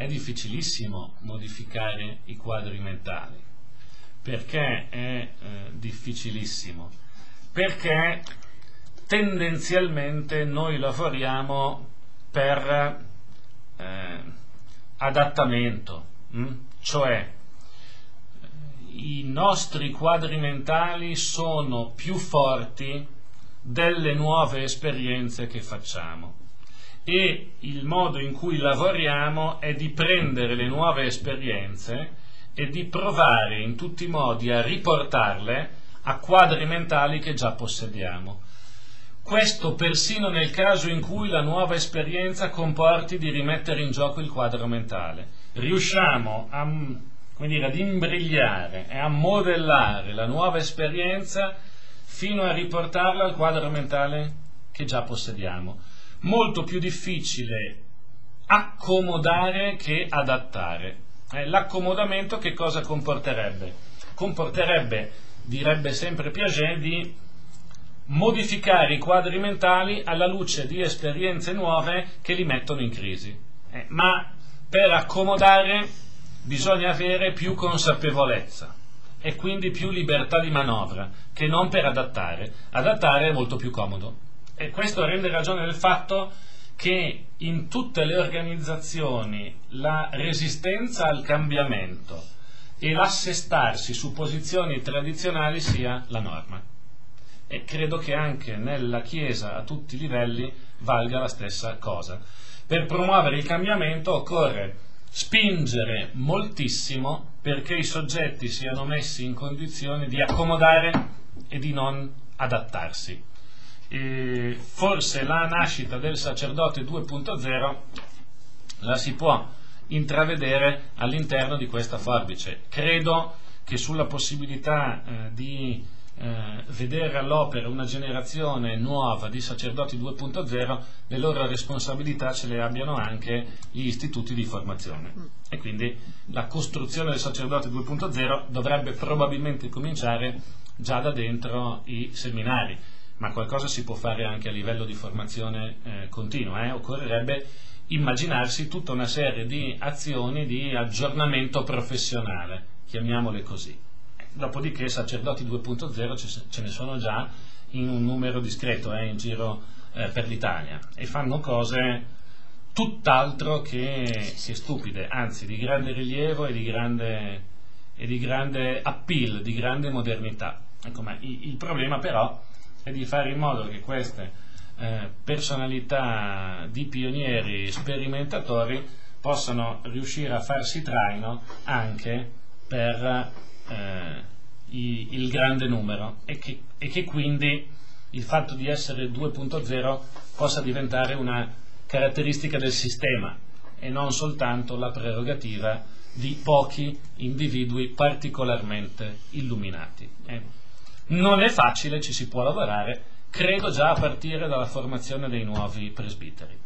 È difficilissimo modificare i quadri mentali. Perché è eh, difficilissimo? Perché tendenzialmente noi lavoriamo per eh, adattamento, mh? Mm? cioè i nostri quadri mentali sono più forti delle nuove esperienze che facciamo e il modo in cui lavoriamo è di prendere le nuove esperienze e di provare in tutti i modi a riportarle a quadri mentali che già possediamo. Questo persino nel caso in cui la nuova esperienza comporti di rimettere in gioco il quadro mentale. Riusciamo a, dire, ad imbrigliare e a modellare la nuova esperienza fino a riportarla al quadro mentale che già possediamo. Molto più difficile accomodare che adattare. Eh, l'accomodamento che cosa comporterebbe? Comporterebbe, direbbe sempre Piaget, di modificare i quadri mentali alla luce di esperienze nuove che li mettono in crisi. Eh, ma per accomodare bisogna avere più consapevolezza e quindi più libertà di manovra che non per adattare. Adattare è molto più comodo e questo rende ragione del fatto che in tutte le organizzazioni la resistenza al cambiamento e l'assestarsi su posizioni tradizionali sia la norma e credo che anche nella Chiesa a tutti i livelli valga la stessa cosa. Per promuovere il cambiamento occorre spingere moltissimo perché i soggetti siano messi in condizione di accomodare e di non adattarsi. E forse la nascita del sacerdote 2.0 la si può intravedere all'interno di questa forbice. Credo che sulla possibilità eh, di eh, vedere all'opera una generazione nuova di sacerdoti 2.0, le loro responsabilità ce le abbiano anche gli istituti di formazione. E quindi la costruzione del sacerdote 2.0 dovrebbe probabilmente cominciare già da dentro i seminari, ma qualcosa si può fare anche a livello di formazione eh, continua. Eh? Occorrerebbe immaginarsi tutta una serie di azioni di aggiornamento professionale, chiamiamole così dopodiché sacerdoti 2.0 ce ne sono già in un numero discreto eh, in giro eh, per l'Italia e fanno cose tutt'altro che, che, stupide, anzi di grande rilievo e di grande, e di grande appeal, di grande modernità. Ecco, il, il, problema però è di fare in modo che queste eh, personalità di pionieri sperimentatori possano riuscire a farsi traino anche per eh, i, il grande numero e che, e che quindi il fatto di essere 2.0 possa diventare una caratteristica del sistema e non soltanto la prerogativa di pochi individui particolarmente illuminati. Eh. Non è facile, ci si può lavorare, credo già a partire dalla formazione dei nuovi presbiteri.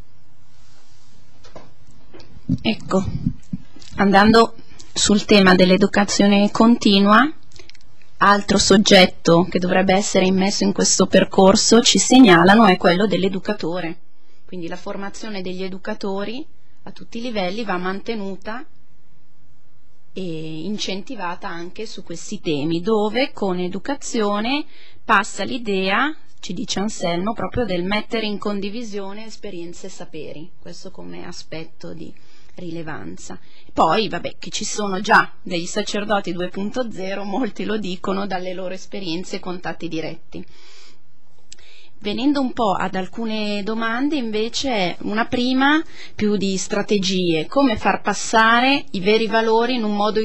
Ecco, andando sul tema dell'educazione continua, altro soggetto che dovrebbe essere immesso in questo percorso, ci segnalano, è quello dell'educatore. Quindi la formazione degli educatori a tutti i livelli va mantenuta e incentivata anche su questi temi, dove con educazione passa l'idea, ci dice Anselmo, proprio del mettere in condivisione esperienze e saperi, questo come aspetto di rilevanza. Poi, vabbè, che ci sono già dei sacerdoti 2.0, molti lo dicono dalle loro esperienze e contatti diretti. Venendo un po' ad alcune domande, invece, una prima più di strategie, come far passare i veri valori in un modo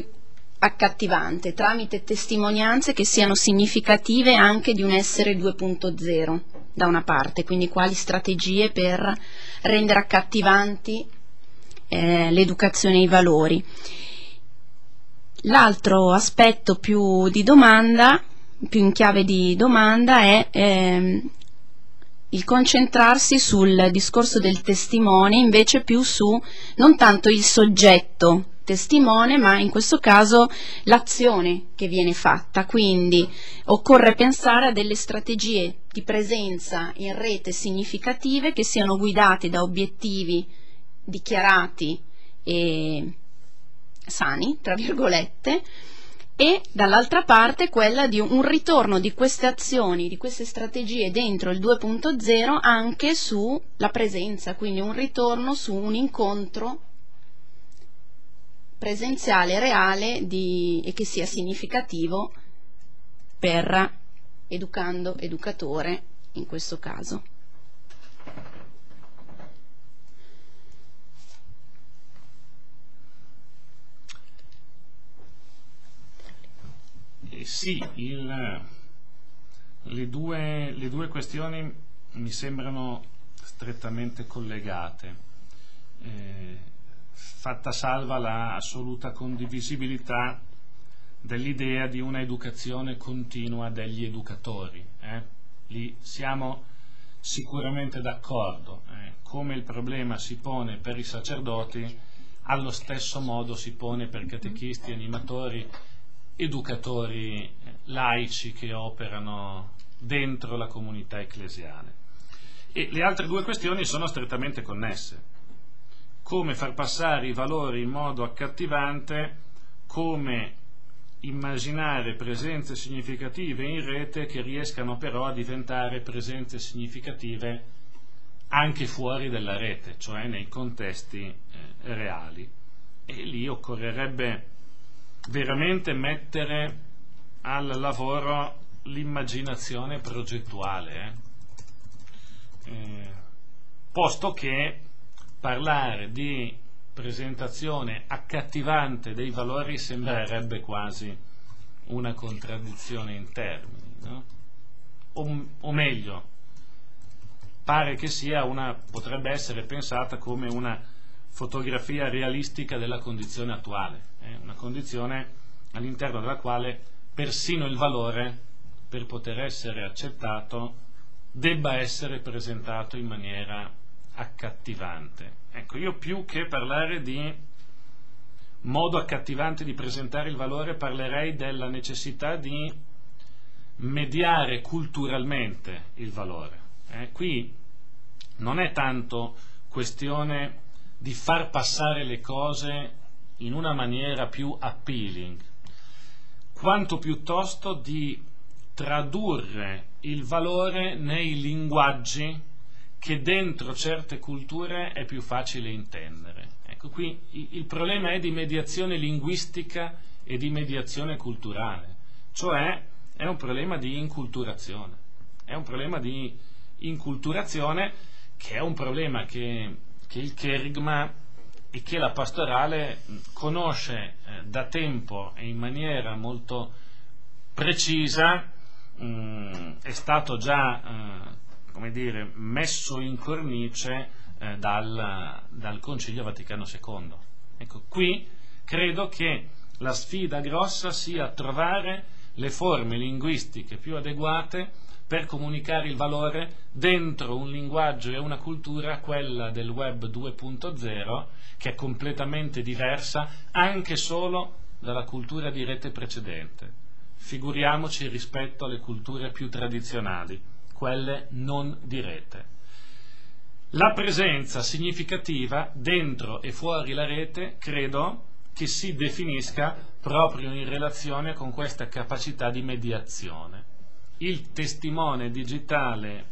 accattivante, tramite testimonianze che siano significative anche di un essere 2.0, da una parte, quindi quali strategie per rendere accattivanti eh, l'educazione e i valori. L'altro aspetto più di domanda, più in chiave di domanda, è eh, il concentrarsi sul discorso del testimone invece più su non tanto il soggetto testimone, ma in questo caso l'azione che viene fatta. Quindi occorre pensare a delle strategie di presenza in rete significative che siano guidate da obiettivi dichiarati e sani, tra virgolette, e dall'altra parte quella di un ritorno di queste azioni, di queste strategie dentro il 2.0 anche sulla presenza, quindi un ritorno su un incontro presenziale, reale di, e che sia significativo per educando, educatore in questo caso. Sì, il, le, due, le, due, questioni mi sembrano strettamente collegate, eh, fatta salva la assoluta condivisibilità dell'idea di una educazione continua degli educatori. Eh? Lì siamo sicuramente d'accordo. Eh? Come il problema si pone per i sacerdoti, allo stesso modo si pone per catechisti, animatori educatori laici che operano dentro la comunità ecclesiale. E le altre due questioni sono strettamente connesse. Come far passare i valori in modo accattivante, come immaginare presenze significative in rete che riescano però a diventare presenze significative anche fuori dalla rete, cioè nei contesti eh, reali. E lì occorrerebbe veramente mettere al lavoro l'immaginazione progettuale, eh? Eh, posto che parlare di presentazione accattivante dei valori sembrerebbe quasi una contraddizione in termini, no? o, o, meglio, pare che sia una, potrebbe essere pensata come una fotografia realistica della condizione attuale una condizione all'interno della quale persino il valore, per poter essere accettato, debba essere presentato in maniera accattivante. Ecco, io più che parlare di modo accattivante di presentare il valore, parlerei della necessità di mediare culturalmente il valore. Eh, qui non è tanto questione di far passare le cose in una maniera più appealing, quanto piuttosto di tradurre il valore nei linguaggi che dentro certe culture è più facile intendere. Ecco, qui il problema è di mediazione linguistica e di mediazione culturale, cioè è un problema di inculturazione, è un problema di inculturazione che è un problema che, che il Kerigma e che la pastorale conosce eh, da tempo e in maniera molto precisa, mh, mm, è stato già eh, dire, messo in cornice eh, dal, dal, Concilio Vaticano II. Ecco, qui credo che la sfida grossa sia trovare le forme linguistiche più adeguate per comunicare il valore dentro un linguaggio e una cultura, quella del web 2.0, che è completamente diversa anche solo dalla cultura di rete precedente. Figuriamoci rispetto alle culture più tradizionali, quelle non di rete. La presenza significativa dentro e fuori la rete credo che si definisca proprio in relazione con questa capacità di mediazione. Il testimone digitale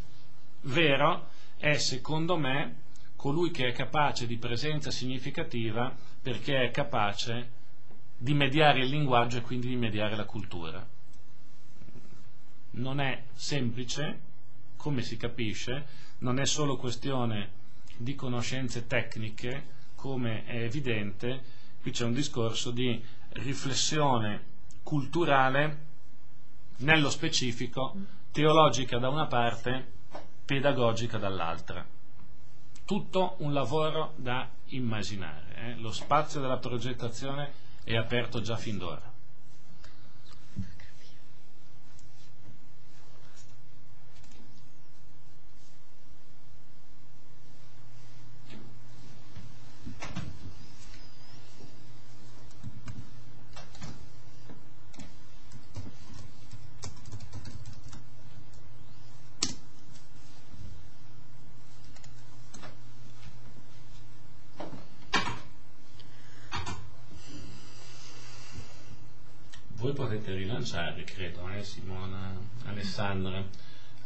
vero è secondo me colui che è capace di presenza significativa perché è capace di mediare il linguaggio e quindi di mediare la cultura. Non è semplice, come si capisce, non è solo questione di conoscenze tecniche, come è evidente, qui c'è un discorso di riflessione culturale, nello specifico, teologica da una parte, pedagogica dall'altra. Tutto un lavoro da immaginare. Eh? Lo spazio della progettazione è aperto già fin d'ora. Voi potete rilanciare, credo, eh, Simona, Alessandra,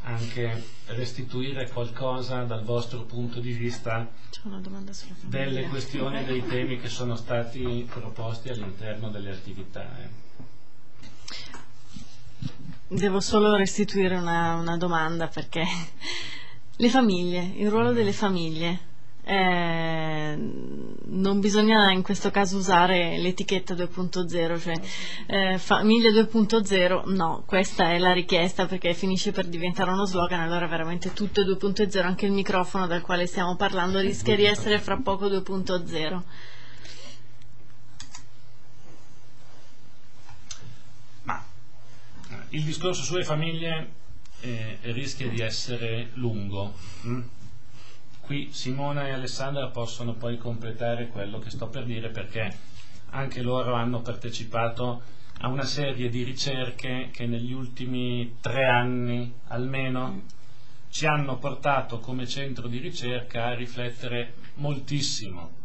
anche restituire qualcosa dal vostro punto di vista delle questioni e dei temi che sono stati proposti all'interno delle attività. Eh. Devo solo restituire una, una domanda perché le famiglie, il ruolo delle famiglie eh, non bisogna in questo caso usare l'etichetta 2.0, cioè eh, famiglia 2.0, no, questa è la richiesta perché finisce per diventare uno slogan, allora veramente tutto è 2.0, anche il microfono dal quale stiamo parlando rischia di essere fra poco 2.0. Ma eh, il discorso sulle famiglie eh, rischia di essere lungo. Hm? Qui Simona e Alessandra possono poi completare quello che sto per dire perché anche loro hanno partecipato a una serie di ricerche che negli ultimi tre anni almeno ci hanno portato come centro di ricerca a riflettere moltissimo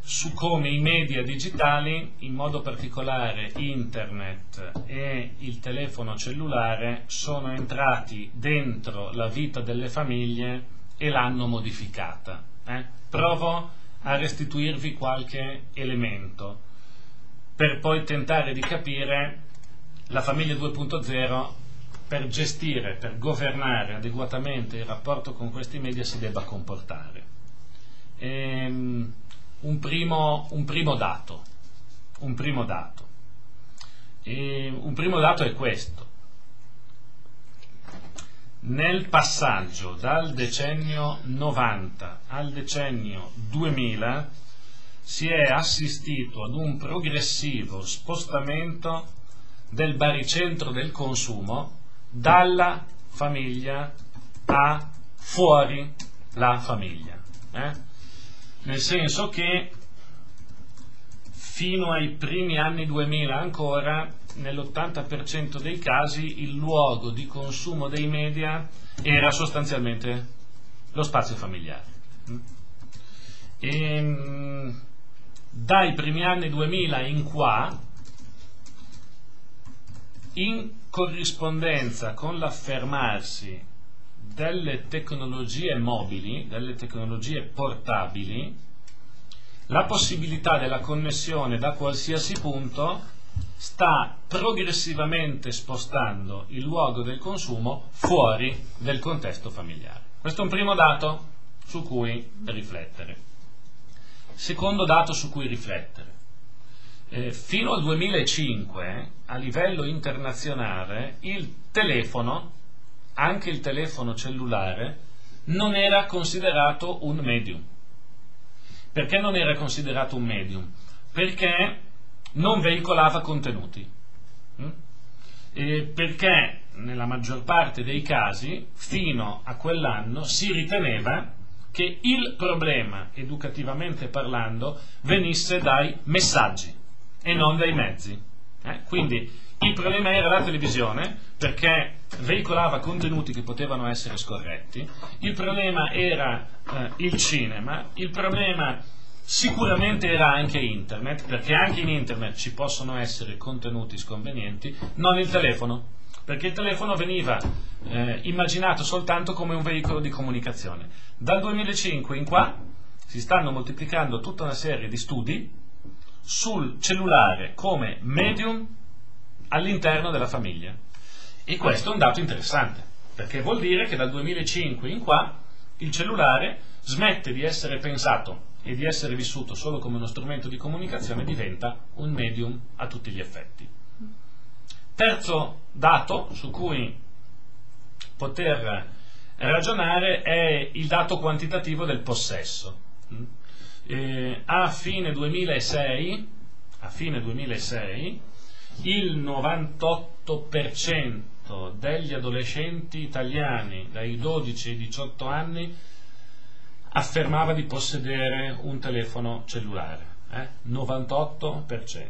su come i media digitali, in modo particolare internet e il telefono cellulare, sono entrati dentro la vita delle famiglie e l'hanno modificata. Eh? Provo a restituirvi qualche elemento per poi tentare di capire la famiglia 2.0 per gestire, per governare adeguatamente il rapporto con questi media si debba comportare. Ehm, un, primo, un, primo, dato, un primo dato. E un primo dato è questo. Nel passaggio dal decennio 90 al decennio 2000 si è assistito ad un progressivo spostamento del baricentro del consumo dalla famiglia a fuori la famiglia. Eh? Nel senso che fino ai primi anni 2000 ancora nell'80% dei casi il luogo di consumo dei media era sostanzialmente lo spazio familiare. E, ehm, dai primi anni 2000 in qua, in corrispondenza con l'affermarsi delle tecnologie mobili, delle tecnologie portabili, la possibilità della connessione da qualsiasi punto sta progressivamente spostando il luogo del consumo fuori del contesto familiare. Questo è un primo dato su cui riflettere. Secondo dato su cui riflettere. Eh, fino al 2005 a livello internazionale il telefono, anche il telefono cellulare, non era considerato un medium. Perché non era considerato un medium? Perché non veicolava contenuti. Mm? eh, perché nella maggior parte dei casi, fino a quell'anno, si riteneva che il problema, educativamente parlando, venisse dai messaggi e non dai mezzi. Eh? Quindi il problema era la televisione perché veicolava contenuti che potevano essere scorretti, il problema era eh, il cinema, il problema sicuramente era anche internet, perché anche in internet ci possono essere contenuti sconvenienti, non il telefono perché il telefono veniva eh, immaginato soltanto come un veicolo di comunicazione. Dal 2005 in qua si stanno moltiplicando tutta una serie di studi sul cellulare come medium all'interno della famiglia. E questo è un dato interessante, perché vuol dire che dal 2005 in qua il cellulare smette di essere pensato e di essere vissuto solo come uno strumento di comunicazione, diventa un medium a tutti gli effetti. Terzo dato su cui poter ragionare è il dato quantitativo del possesso. Eh, a, fine 2006, a fine 2006 il 98% degli adolescenti italiani dai 12 ai 18 anni affermava di possedere un telefono cellulare. Eh? 98%.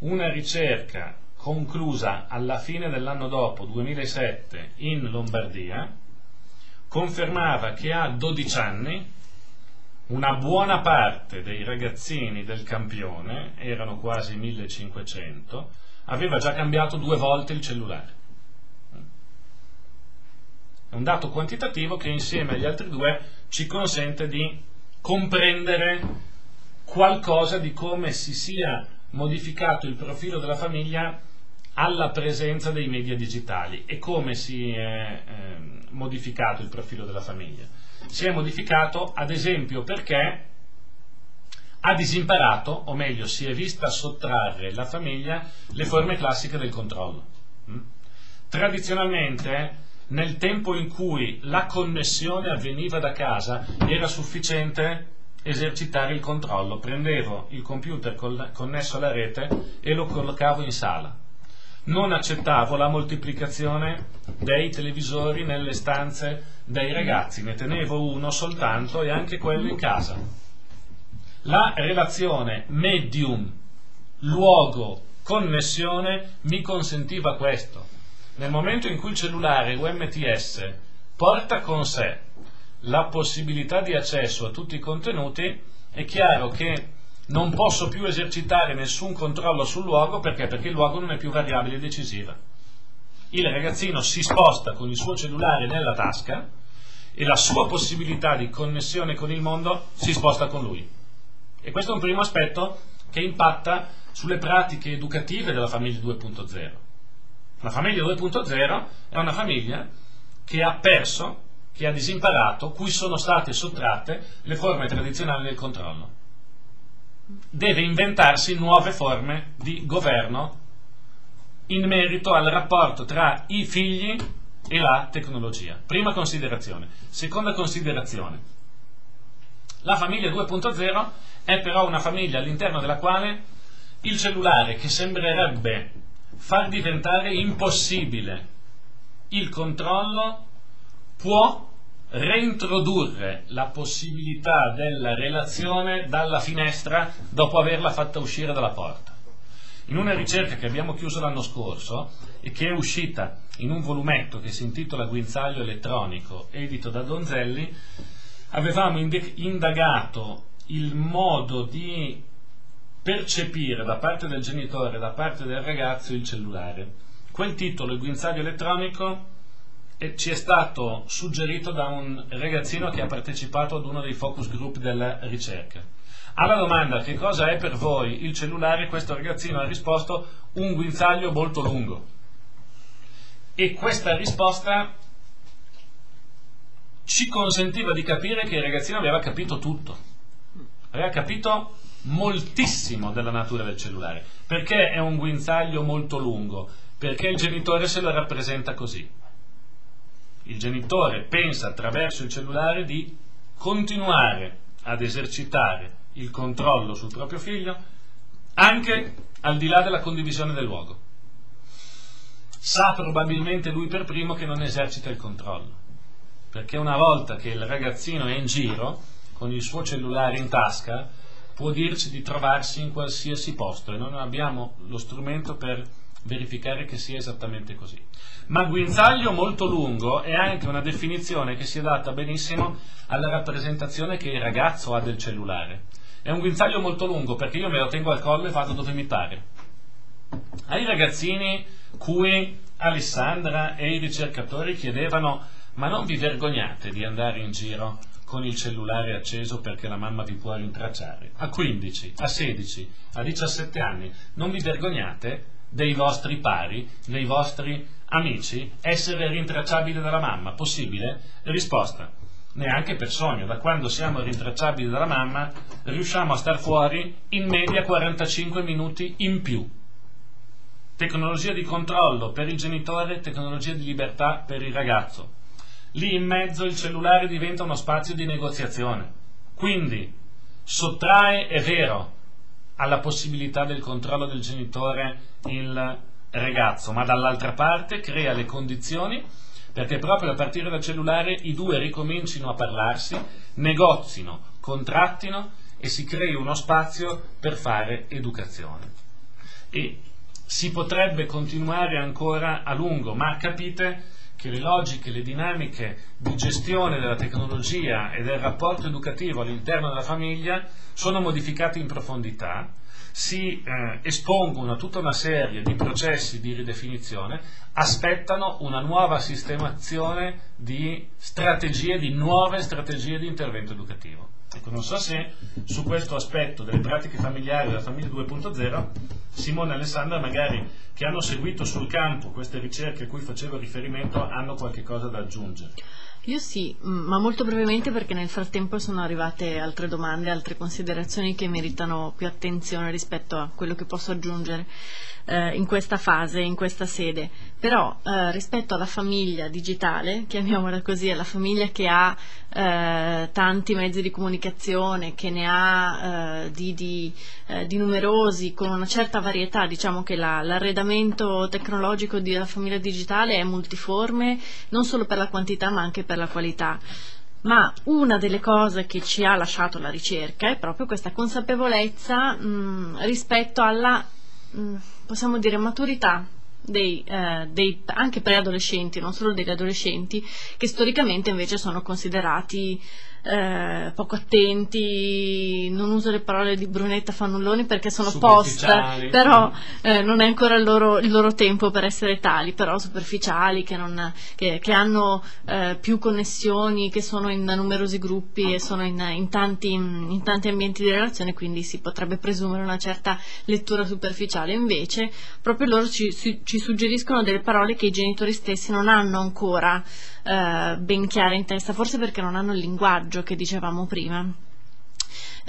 Una ricerca conclusa alla fine dell'anno dopo, 2007, in Lombardia, confermava che a 12 anni una buona parte dei ragazzini del campione, erano quasi 1500, aveva già cambiato due volte il cellulare. È un dato quantitativo che insieme agli altri due ci consente di comprendere qualcosa di come si sia modificato il profilo della famiglia alla presenza dei media digitali e come si è eh, modificato il profilo della famiglia. Si è modificato ad esempio perché ha disimparato, o meglio si è vista sottrarre la famiglia le forme classiche del controllo. Mm? Tradizionalmente nel tempo in cui la connessione avveniva da casa era sufficiente esercitare il controllo, prendevo il computer connesso alla rete e lo collocavo in sala non accettavo la moltiplicazione dei televisori nelle stanze dei ragazzi, ne tenevo uno soltanto e anche quello in casa. La relazione medium, luogo, connessione mi consentiva questo. Nel momento in cui il cellulare UMTS porta con sé la possibilità di accesso a tutti i contenuti, è chiaro che non posso più esercitare nessun controllo sul luogo perché? Perché il luogo non è più variabile decisiva. Il ragazzino si sposta con il suo cellulare nella tasca e la sua possibilità di connessione con il mondo si sposta con lui. E questo è un primo aspetto che impatta sulle pratiche educative della famiglia 2.0. La famiglia 2.0 è una famiglia che ha perso, che ha disimparato, cui sono state sottratte le forme tradizionali del controllo deve inventarsi nuove forme di governo in merito al rapporto tra i figli e la tecnologia. Prima considerazione. Seconda considerazione. La famiglia 2.0 è però una famiglia all'interno della quale il cellulare che sembrerebbe far diventare impossibile il controllo può reintrodurre la possibilità della relazione dalla finestra dopo averla fatta uscire dalla porta. In una ricerca che abbiamo chiuso l'anno scorso e che è uscita in un volumetto che si intitola Guinzaglio elettronico, edito da Donzelli, avevamo indagato il modo di percepire da parte del genitore da parte del ragazzo il cellulare. Quel titolo, il guinzaglio elettronico, ci è stato suggerito da un ragazzino che ha partecipato ad uno dei focus group della ricerca. Alla domanda che cosa è per voi il cellulare, questo ragazzino ha risposto un guinzaglio molto lungo. E questa risposta ci consentiva di capire che il ragazzino aveva capito tutto, aveva capito moltissimo della natura del cellulare. Perché è un guinzaglio molto lungo? Perché il genitore se lo rappresenta così il genitore pensa attraverso il cellulare di continuare ad esercitare il controllo sul proprio figlio anche al di là della condivisione del luogo. sa probabilmente lui per primo che non esercita il controllo. Perché una volta che il ragazzino è in giro, con il suo cellulare in tasca, può dirci di trovarsi in qualsiasi posto e non abbiamo lo strumento per verificare che sia esattamente così. Ma guinzaglio molto lungo è anche una definizione che si adatta benissimo alla rappresentazione che il ragazzo ha del cellulare. È un guinzaglio molto lungo perché io me lo tengo al collo e vado dove mi pare. Ai ragazzini cui Alessandra e i ricercatori chiedevano ma non vi vergognate di andare in giro con il cellulare acceso perché la mamma vi può rintracciare? A 15, a 16, a 17 anni non vi vergognate dei vostri pari, dei vostri amici, essere rintracciabili dalla mamma? Possibile? Risposta. Neanche per sogno, da quando siamo rintracciabili dalla mamma riusciamo a star fuori in media 45 minuti in più. Tecnologia di controllo per il genitore, tecnologia di libertà per il ragazzo. Lì in mezzo il cellulare diventa uno spazio di negoziazione. Quindi sottrae, è vero, alla possibilità del controllo del genitore il ragazzo, ma dall'altra parte crea le condizioni perché proprio a partire dal cellulare i due ricomincino a parlarsi, negozino, contrattino e si crei uno spazio per fare educazione. E si potrebbe continuare ancora a lungo, ma capite che le logiche, le dinamiche di gestione della tecnologia e del rapporto educativo all'interno della famiglia sono modificate in profondità, si eh, espongono a tutta una serie di processi di ridefinizione, aspettano una nuova sistemazione di strategie, di nuove strategie di intervento educativo. Ecco, non so se su questo aspetto delle pratiche familiari della famiglia 2.0 Simone e Alessandra magari che hanno seguito sul campo queste ricerche a cui facevo riferimento hanno qualche cosa da aggiungere. Io sì, mm, ma molto brevemente perché nel frattempo sono arrivate altre domande, altre considerazioni che meritano più attenzione rispetto a quello che posso aggiungere eh, in questa fase, in questa sede. Però eh, rispetto alla famiglia digitale, chiamiamola così, alla famiglia che ha eh, tanti mezzi di comunicazione, che ne ha eh, di, di, eh, di, numerosi, con una certa varietà, diciamo che la, l'arredamento tecnologico della famiglia digitale è multiforme, non solo per la quantità ma anche per la qualità. Ma una delle cose che ci ha lasciato la ricerca è proprio questa consapevolezza mh, rispetto alla Mm, possiamo dire, maturità dei, eh, dei, anche preadolescenti, non solo degli adolescenti, che storicamente invece sono considerati eh, poco attenti, non uso le parole di Brunetta Fannulloni perché sono post, però eh, non è ancora il loro, il loro, tempo per essere tali, però superficiali, che, non, che, che hanno eh, più connessioni, che sono in numerosi gruppi e sono in, in, tanti, in, tanti, ambienti di relazione, quindi si potrebbe presumere una certa lettura superficiale. Invece proprio loro ci, ci suggeriscono delle parole che i genitori stessi non hanno ancora eh, ben chiare in testa, forse perché non hanno il linguaggio che dicevamo prima.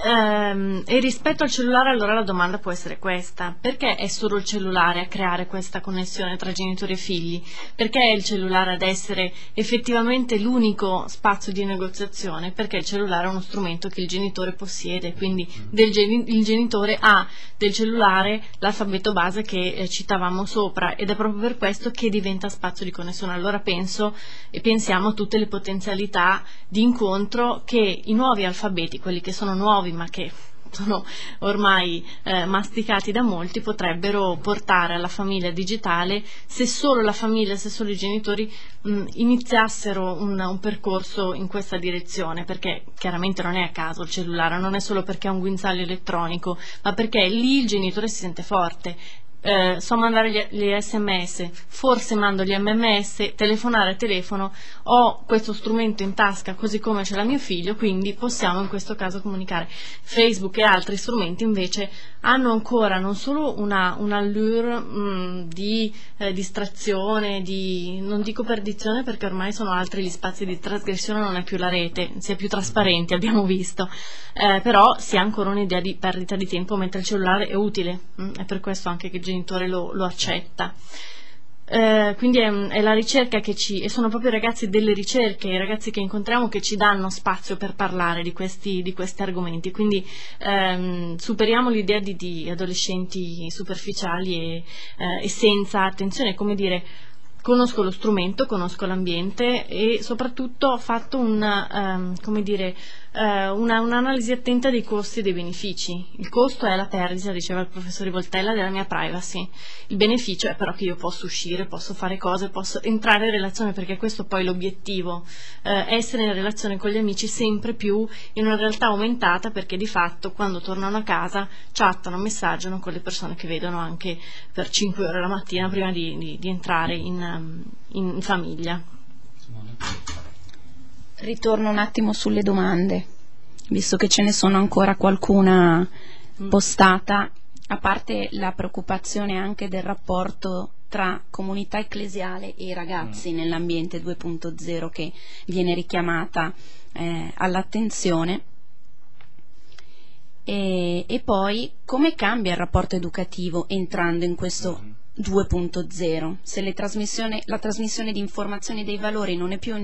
Ehm, e rispetto al cellulare allora la domanda può essere questa, perché è solo il cellulare a creare questa connessione tra genitori e figli? Perché è il cellulare ad essere effettivamente l'unico spazio di negoziazione? Perché il cellulare è uno strumento che il genitore possiede, quindi geni- il genitore ha del cellulare l'alfabeto base che eh, citavamo sopra ed è proprio per questo che diventa spazio di connessione. Allora penso e pensiamo a tutte le potenzialità di incontro che i nuovi alfabeti, quelli che sono nuovi, nuovi ma che sono ormai eh, masticati da molti, potrebbero portare alla famiglia digitale se solo la famiglia, se solo i genitori mh, iniziassero un, un, percorso in questa direzione, perché chiaramente non è a caso il cellulare, non è solo perché è un guinzaglio elettronico, ma perché lì il genitore si sente forte, eh, so mandare gli, gli, sms, forse mando gli mms, telefonare a telefono, ho questo strumento in tasca così come ce l'ha mio figlio, quindi possiamo in questo caso comunicare. Facebook e altri strumenti invece hanno ancora non solo una, un allure mh, mm, di eh, distrazione, di, non dico perdizione perché ormai sono altri gli spazi di trasgressione, non è più la rete, si è più trasparenti, abbiamo visto, eh, però si ha ancora un'idea di perdita di tempo mentre il cellulare è utile, mh, mm, è per questo anche che genitore lo, lo accetta. eh, quindi è, è, la ricerca che ci, e sono proprio i ragazzi delle ricerche, i ragazzi che incontriamo che ci danno spazio per parlare di questi, di questi argomenti, quindi ehm, superiamo l'idea di, di, adolescenti superficiali e, eh, e senza attenzione, come dire, conosco lo strumento, conosco l'ambiente e soprattutto ho fatto un, um, dire, uh, una, un'analisi attenta dei costi e dei benefici. Il costo è la perdita, diceva il professor Rivoltella, della mia privacy. Il beneficio è però che io posso uscire, posso fare cose, posso entrare in relazione perché questo poi è l'obiettivo, uh, essere in relazione con gli amici sempre più in una realtà aumentata perché di fatto quando tornano a casa chattano, messaggiano con le persone che vedono anche per 5 ore la mattina prima di, di, di entrare in Ehm, in famiglia. Ritorno un attimo sulle domande, visto che ce ne sono ancora qualcuna postata, a parte la preoccupazione anche del rapporto tra comunità ecclesiale e ragazzi mm. nell'ambiente 2.0 che viene richiamata eh, all'attenzione. E, e, poi come cambia il rapporto educativo entrando in questo mm. 2.0, se la trasmissione di informazioni e dei valori non è più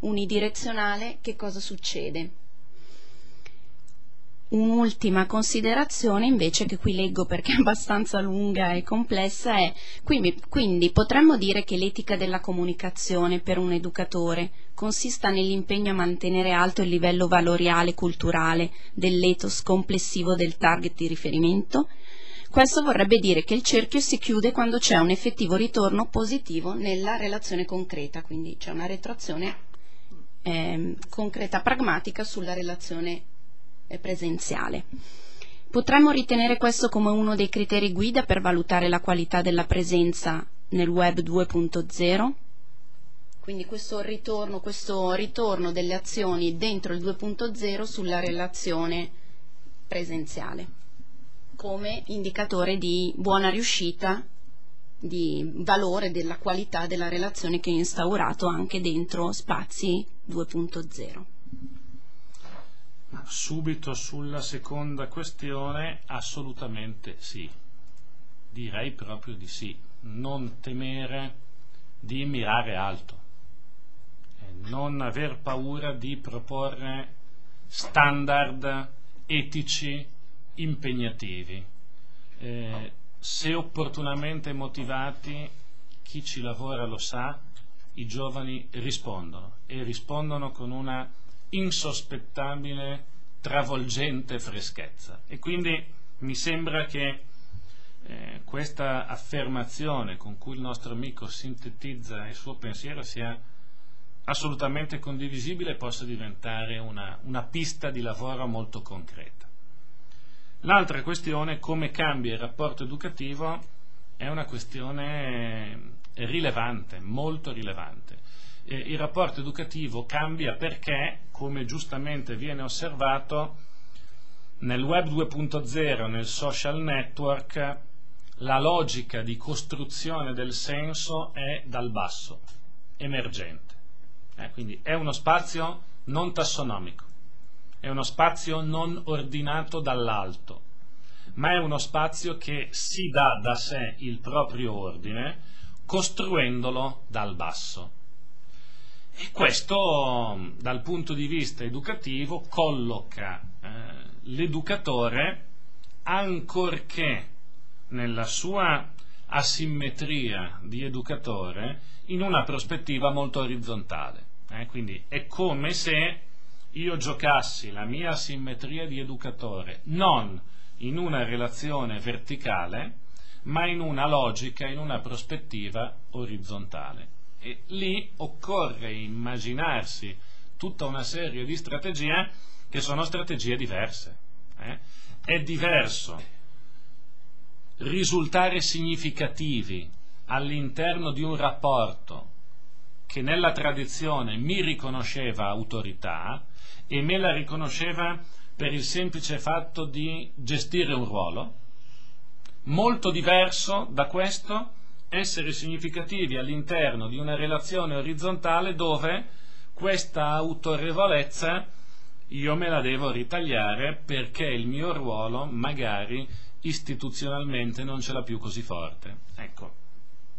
unidirezionale, che cosa succede? Un'ultima considerazione invece che qui leggo perché è abbastanza lunga e complessa è quindi, quindi potremmo dire che l'etica della comunicazione per un educatore consista nell'impegno a mantenere alto il livello valoriale e culturale dell'ethos complessivo del target di riferimento, questo vorrebbe dire che il cerchio si chiude quando c'è un effettivo ritorno positivo nella relazione concreta, quindi c'è una retroazione eh, concreta, pragmatica sulla relazione eh, presenziale. Potremmo ritenere questo come uno dei criteri guida per valutare la qualità della presenza nel web 2.0? Quindi questo ritorno, questo ritorno delle azioni dentro il 2.0 sulla relazione presenziale come indicatore di buona riuscita, di valore della qualità della relazione che è instaurato anche dentro spazi 2.0. Subito sulla seconda questione, assolutamente sì. Direi proprio di sì. Non temere di mirare alto, non aver paura di proporre standard etici impegnativi. Eh, se opportunamente motivati, chi ci lavora lo sa, i giovani rispondono e rispondono con una insospettabile, travolgente freschezza. E quindi mi sembra che eh, questa affermazione con cui il nostro amico sintetizza il suo pensiero sia assolutamente condivisibile e possa diventare una, una pista di lavoro molto concreta. L'altra questione, come cambia il rapporto educativo, è una questione rilevante, molto rilevante. il rapporto educativo cambia perché, come giustamente viene osservato, nel web 2.0, nel social network, la logica di costruzione del senso è dal basso, emergente. Eh, quindi è uno spazio non tassonomico è uno spazio non ordinato dall'alto, ma è uno spazio che si dà da sé il proprio ordine costruendolo dal basso. E questo dal punto di vista educativo colloca eh, l'educatore ancorché nella sua asimmetria di educatore in una prospettiva molto orizzontale. Eh? Quindi è come se io giocassi la mia simmetria di educatore non in una relazione verticale, ma in una logica, in una prospettiva orizzontale. E lì occorre immaginarsi tutta una serie di strategie che sono strategie diverse. Eh? È diverso risultare significativi all'interno di un rapporto che nella tradizione mi riconosceva autorità e me la riconosceva per il semplice fatto di gestire un ruolo, molto diverso da questo essere significativi all'interno di una relazione orizzontale dove questa autorevolezza io me la devo ritagliare perché il mio ruolo magari istituzionalmente non ce l'ha più così forte. Ecco,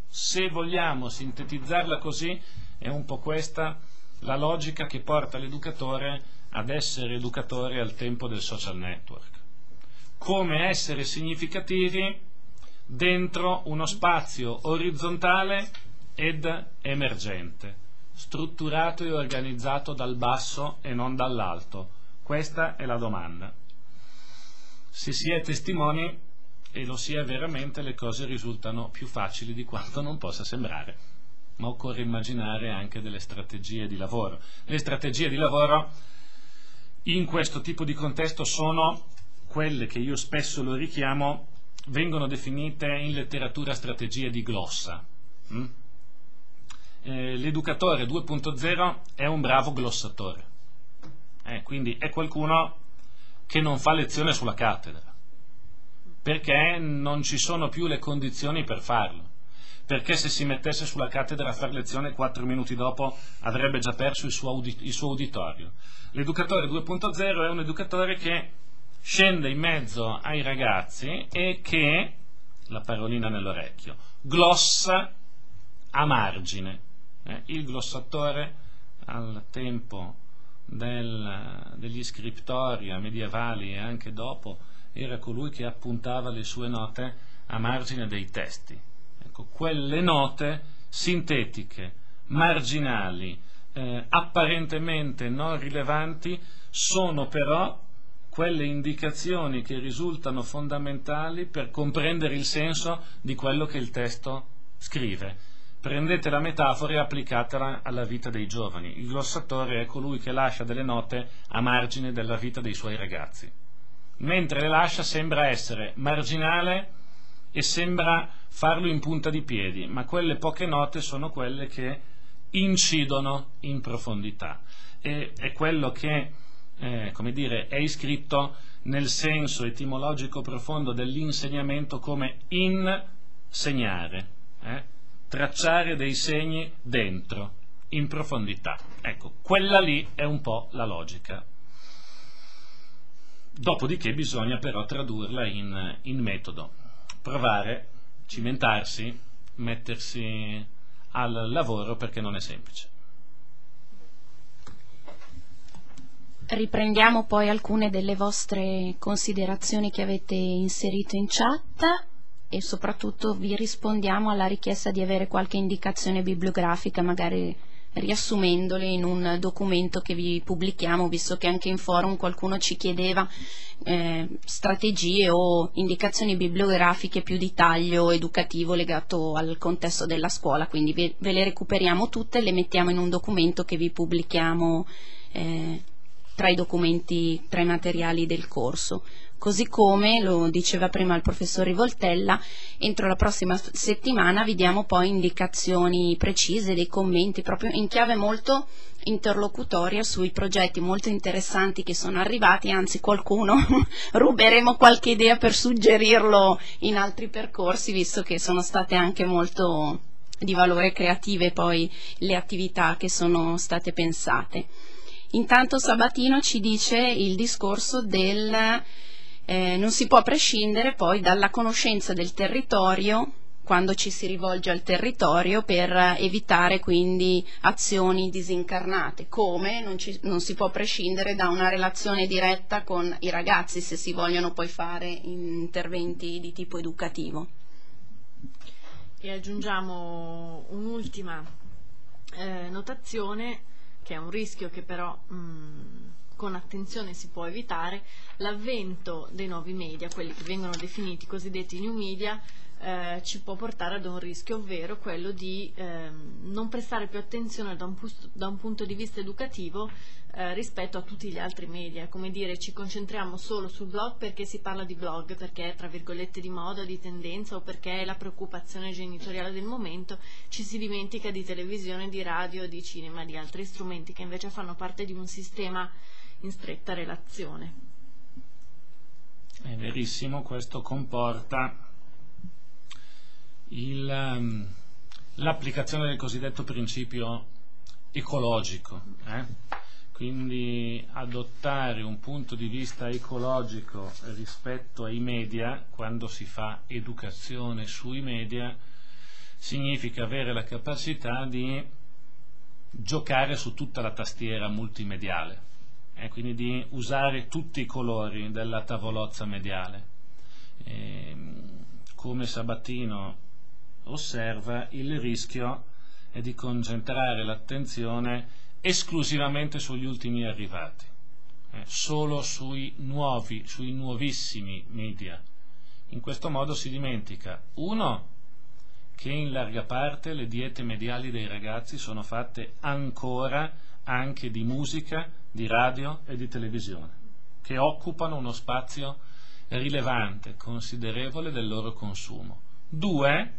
Se vogliamo sintetizzarla così, è un po' questa la logica che porta l'educatore ad essere educatore al tempo del social network. Come essere significativi dentro uno spazio orizzontale ed emergente, strutturato e organizzato dal basso e non dall'alto. Questa è la domanda. Se si è testimoni e lo si è veramente, le cose risultano più facili di quanto non possa sembrare. Ma occorre immaginare anche delle strategie di lavoro. Le strategie di lavoro in questo tipo di contesto sono quelle che io spesso lo richiamo, vengono definite in letteratura strategie di glossa. Mm? Eh, l'educatore 2.0 è un bravo glossatore, eh, quindi è qualcuno che non fa lezione sulla cattedra, perché non ci sono più le condizioni per farlo perché se si mettesse sulla cattedra a fare lezione quattro minuti dopo avrebbe già perso il suo, audit- il suo uditorio. L'educatore 2.0 è un educatore che scende in mezzo ai ragazzi e che, la parolina nell'orecchio, glossa a margine. Eh, il glossatore al tempo del, degli scrittori medievali e anche dopo era colui che appuntava le sue note a margine dei testi Ecco, quelle note sintetiche, marginali, eh, apparentemente non rilevanti, sono però quelle indicazioni che risultano fondamentali per comprendere il senso di quello che il testo scrive. Prendete la metafora e applicatela alla vita dei giovani. Il glossatore è colui che lascia delle note a margine della vita dei suoi ragazzi. Mentre le lascia sembra essere marginale e sembra farlo in punta di piedi, ma quelle poche note sono quelle che incidono in profondità e è quello che eh, come dire, è iscritto nel senso etimologico profondo dell'insegnamento come insegnare, eh? tracciare dei segni dentro, in profondità. Ecco, quella lì è un po' la logica. Dopodiché bisogna però tradurla in, in metodo provare, cimentarsi, mettersi al lavoro perché non è semplice. Riprendiamo poi alcune delle vostre considerazioni che avete inserito in chat e soprattutto vi rispondiamo alla richiesta di avere qualche indicazione bibliografica, magari riassumendole in un documento che vi pubblichiamo, visto che anche in forum qualcuno ci chiedeva eh, strategie o indicazioni bibliografiche più di taglio educativo legato al contesto della scuola, quindi ve, ve le recuperiamo tutte e le mettiamo in un documento che vi pubblichiamo eh, tra i documenti, tra i materiali del corso così come, lo diceva prima il professor Rivoltella, entro la prossima settimana vi diamo poi indicazioni precise, dei commenti, proprio in chiave molto interlocutoria sui progetti molto interessanti che sono arrivati, anzi qualcuno (laughs) ruberemo qualche idea per suggerirlo in altri percorsi, visto che sono state anche molto di valore creative poi le attività che sono state pensate. Intanto Sabatino ci dice il discorso del eh, non si può prescindere poi dalla conoscenza del territorio quando ci si rivolge al territorio per evitare quindi azioni disincarnate, come non, ci, non, si può prescindere da una relazione diretta con i ragazzi se si vogliono poi fare interventi di tipo educativo. E aggiungiamo un'ultima eh, notazione che è un rischio che però mh, mm, con attenzione si può evitare, l'avvento dei nuovi media, quelli che vengono definiti cosiddetti new media, eh, ci può portare ad un rischio, ovvero quello di ehm, non prestare più attenzione da un, da un punto di vista educativo eh, rispetto a tutti gli altri media, come dire ci concentriamo solo sul blog perché si parla di blog, perché è tra virgolette di moda, di tendenza o perché è la preoccupazione genitoriale del momento, ci si dimentica di televisione, di radio, di cinema, di altri strumenti che invece fanno parte di un sistema in stretta relazione. È verissimo, questo comporta ehm, l'applicazione del cosiddetto principio ecologico. Eh? Quindi adottare un punto di vista ecologico rispetto ai media, quando si fa educazione sui media, significa avere la capacità di giocare su tutta la tastiera multimediale, e quindi di usare tutti i colori della tavolozza mediale. E, come Sabatino osserva, il rischio è di concentrare l'attenzione esclusivamente sugli ultimi arrivati, eh, solo sui nuovi, sui nuovissimi media. In questo modo si dimentica, uno, che in larga parte le diete mediali dei ragazzi sono fatte ancora anche di musica, di radio e di televisione, che occupano uno spazio rilevante, considerevole del loro consumo. Due,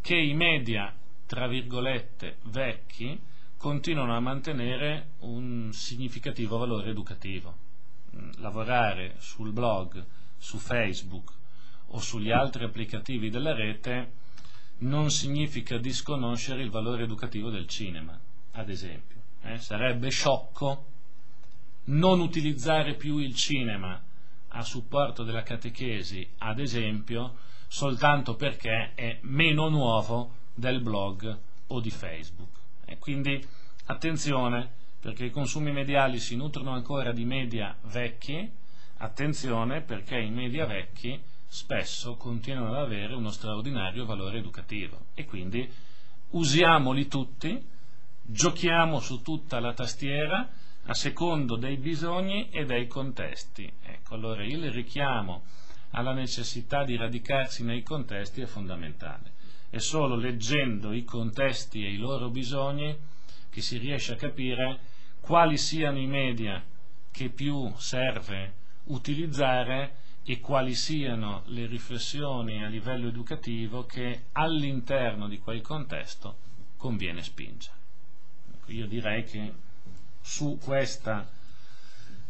che i media, tra virgolette, vecchi, continuano a mantenere un significativo valore educativo. Mm, lavorare sul blog, su Facebook o sugli altri applicativi della rete non significa disconoscere il valore educativo del cinema, ad esempio. Eh? Sarebbe sciocco non utilizzare più il cinema a supporto della catechesi, ad esempio, soltanto perché è meno nuovo del blog o di Facebook. E quindi attenzione, perché i consumi mediali si nutrono ancora di media vecchi, attenzione perché i media vecchi spesso continuano ad avere uno straordinario valore educativo e quindi usiamoli tutti, giochiamo su tutta la tastiera a secondo dei bisogni e dei contesti. Ecco, allora il richiamo alla necessità di radicarsi nei contesti è fondamentale. È solo leggendo i contesti e i loro bisogni che si riesce a capire quali siano i media che più serve utilizzare e quali siano le riflessioni a livello educativo che all'interno di quel contesto conviene spingere. Io direi che su questa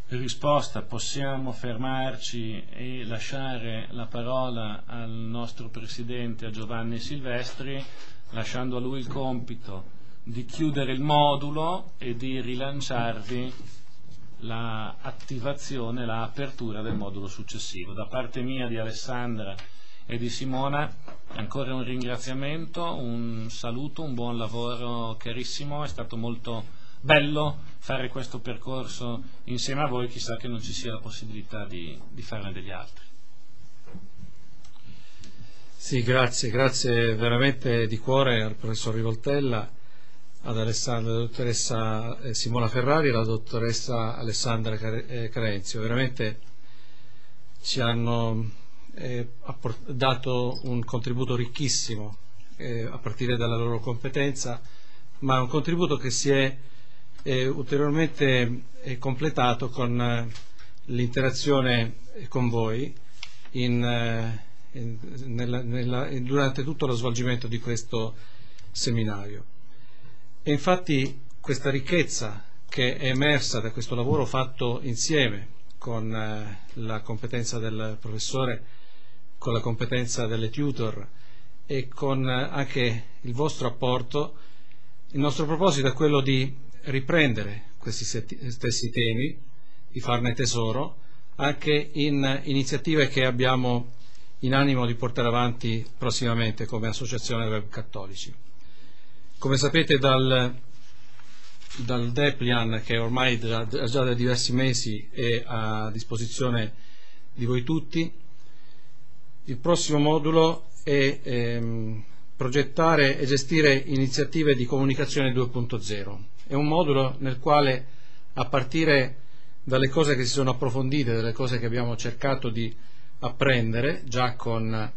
risposta possiamo fermarci e lasciare la parola al nostro Presidente, a Giovanni Silvestri, lasciando a lui il compito di chiudere il modulo e di rilanciarvi l'attivazione, la apertura del modulo successivo. Da parte mia, di Alessandra e di Simona, ancora un ringraziamento, un saluto, un buon lavoro carissimo, è stato molto bello fare questo percorso insieme a voi, chissà che non ci sia la possibilità di, di farne degli altri. Sì, grazie, grazie veramente di cuore al professor Rivoltella ad Alessandra, la dottoressa eh, Simona Ferrari e la dottoressa Alessandra eh, Carenzio. Veramente ci hanno eh, dato un contributo ricchissimo eh, a partire dalla loro competenza, ma un contributo che si è eh, ulteriormente eh, completato con l'interazione con voi in, in, nella, nella, durante tutto lo svolgimento di questo seminario. E infatti questa ricchezza che è emersa da questo lavoro fatto insieme con eh, la competenza del professore, con la competenza delle tutor e con eh, anche il vostro apporto, il nostro proposito è quello di riprendere questi stessi temi, di farne tesoro, anche in iniziative che abbiamo in animo di portare avanti prossimamente come Associazione Web Cattolici. Come sapete dal, dal Deplian, che ormai da, già da diversi mesi è a disposizione di voi tutti, il prossimo modulo è ehm, progettare e gestire iniziative di comunicazione 2.0. È un modulo nel quale a partire dalle cose che si sono approfondite, dalle cose che abbiamo cercato di apprendere già con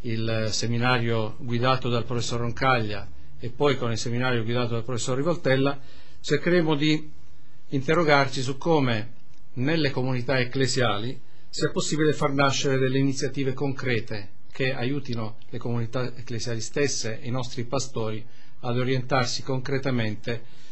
il seminario guidato dal professor Roncaglia e poi con il seminario guidato dal professor Rivoltella, cercheremo di interrogarci su come nelle comunità ecclesiali sia possibile far nascere delle iniziative concrete che aiutino le comunità ecclesiali stesse e i nostri pastori ad orientarsi concretamente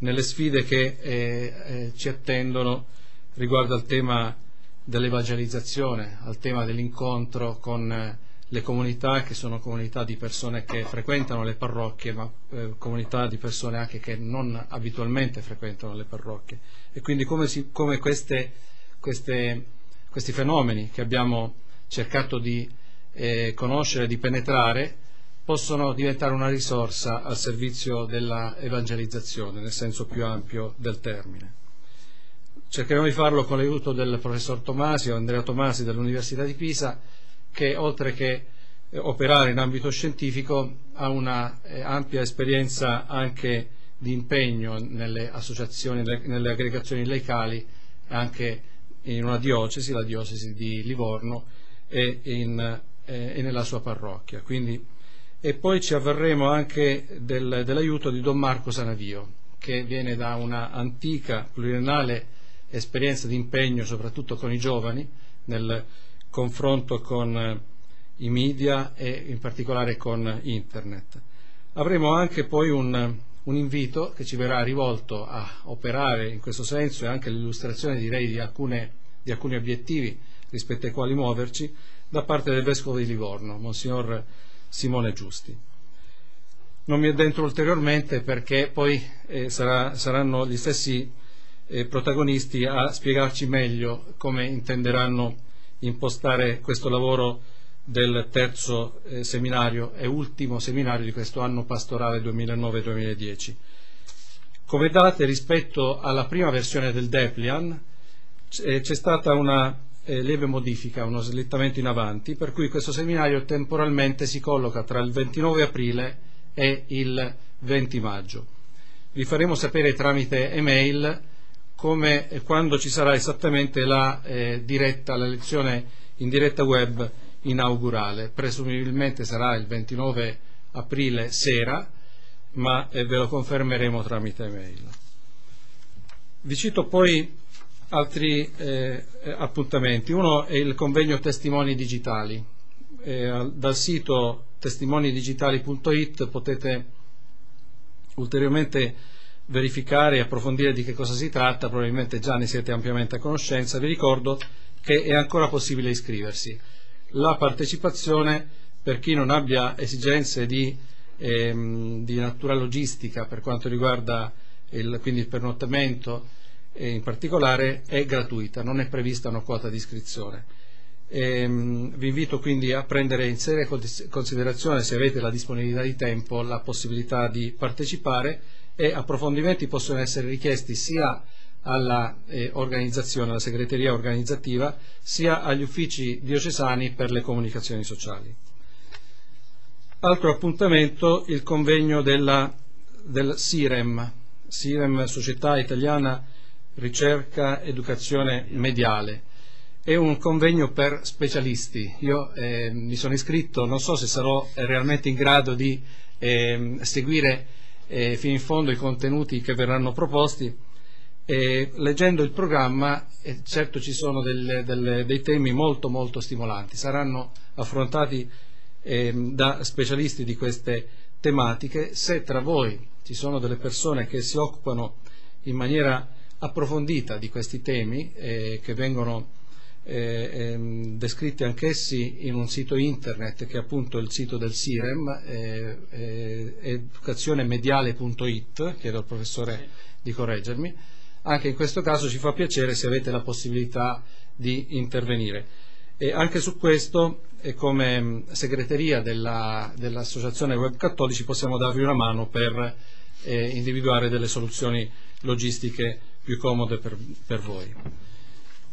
nelle sfide che eh, eh, ci attendono riguardo al tema dell'evangelizzazione, al tema dell'incontro con eh, le comunità che sono comunità di persone che frequentano le parrocchie, ma eh, comunità di persone anche che non abitualmente frequentano le parrocchie. E quindi come, si, come queste, queste, questi fenomeni che abbiamo cercato di eh, conoscere, di penetrare, possono diventare una risorsa al servizio della evangelizzazione, nel senso più ampio del termine. Cercheremo di farlo con l'aiuto del professor Tomasi o Andrea Tomasi dell'Università di Pisa, che oltre che eh, operare in ambito scientifico ha una eh, ampia esperienza anche di impegno nelle associazioni, nelle aggregazioni laicali, anche in una diocesi, la diocesi di Livorno, e, in, eh, e nella sua parrocchia. Quindi, e poi ci avverremo anche del, dell'aiuto di Don Marco Sanavio, che viene da una antica, pluriennale esperienza di impegno soprattutto con i giovani nel confronto con eh, i media e in particolare con internet. Avremo anche poi un, un invito che ci verrà rivolto a operare in questo senso e anche l'illustrazione direi di, alcune, di alcuni obiettivi rispetto ai quali muoverci da parte del Vescovo di Livorno, Monsignor Simone Giusti. Non mi addentro ulteriormente perché poi eh, sarà, saranno gli stessi eh, protagonisti a spiegarci meglio come intenderanno impostare questo lavoro del terzo eh, seminario e ultimo seminario di questo anno pastorale 2009-2010. Come date rispetto alla prima versione del Deplian eh, c'è stata una eh, lieve modifica, uno slittamento in avanti, per cui questo seminario temporalmente si colloca tra il 29 aprile e il 20 maggio. Vi faremo sapere tramite email come quando ci sarà esattamente la eh, diretta, la lezione in diretta web inaugurale. Presumibilmente sarà il 29 aprile sera, ma eh, ve lo confermeremo tramite mail. Vi cito poi altri eh, appuntamenti. Uno è il convegno Testimoni Digitali. Eh, dal sito testimonidigitali.it potete ulteriormente verificare e approfondire di che cosa si tratta, probabilmente già ne siete ampiamente a conoscenza, vi ricordo che è ancora possibile iscriversi. La partecipazione per chi non abbia esigenze di, ehm, di natura logistica per quanto riguarda il, quindi il pernottamento in particolare è gratuita, non è prevista una quota di iscrizione. Ehm, vi invito quindi a prendere in seria considerazione, se avete la disponibilità di tempo, la possibilità di partecipare e approfondimenti possono essere richiesti sia alla eh, alla segreteria organizzativa, sia agli uffici diocesani per le comunicazioni sociali. Altro appuntamento, il convegno della, del SIREM, SIREM Società Italiana Ricerca Educazione Mediale. È un convegno per specialisti. Io eh, mi sono iscritto, non so se sarò realmente in grado di eh, seguire eh, fino in fondo i contenuti che verranno proposti. Leggendo il programma, eh, certo ci sono del, del, dei temi molto molto stimolanti, saranno affrontati eh, da specialisti di queste tematiche. Se tra voi ci sono delle persone che si occupano in maniera approfondita di questi temi, eh, che vengono eh, ehm, descritti anch'essi in un sito internet che è appunto il sito del SIREM, eh, eh, educazionemediale.it, chiedo al professore di correggermi, anche in questo caso ci fa piacere se avete la possibilità di intervenire. E anche su questo, e come mm, segreteria della, dell'Associazione Web Cattolici, possiamo darvi una mano per eh, individuare delle soluzioni logistiche più comode per, per voi.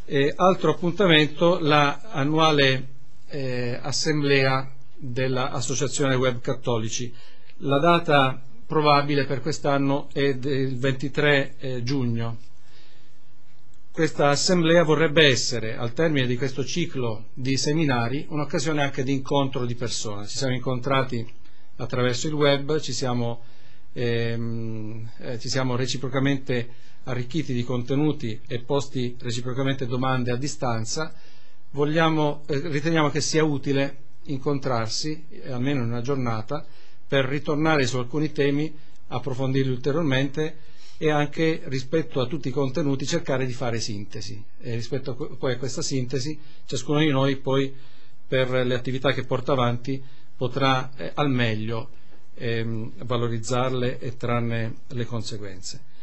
Eh, altro appuntamento, l'annuale eh, assemblea dell'Associazione Web Cattolici. La data probabile per quest'anno è del 23 eh, giugno. Questa assemblea vorrebbe essere, al termine di questo ciclo di seminari, un'occasione anche di incontro di persone. Ci siamo incontrati attraverso il web, ci siamo, ehm, eh, ci siamo reciprocamente arricchiti di contenuti e posti reciprocamente domande a distanza, vogliamo, eh, riteniamo che sia utile incontrarsi, eh, almeno in una giornata, per ritornare su alcuni temi, approfondirli ulteriormente e anche rispetto a tutti i contenuti cercare di fare sintesi. E rispetto a, poi a questa sintesi, ciascuno di noi poi per le attività che porta avanti potrà eh, al meglio ehm, valorizzarle e trarne le conseguenze.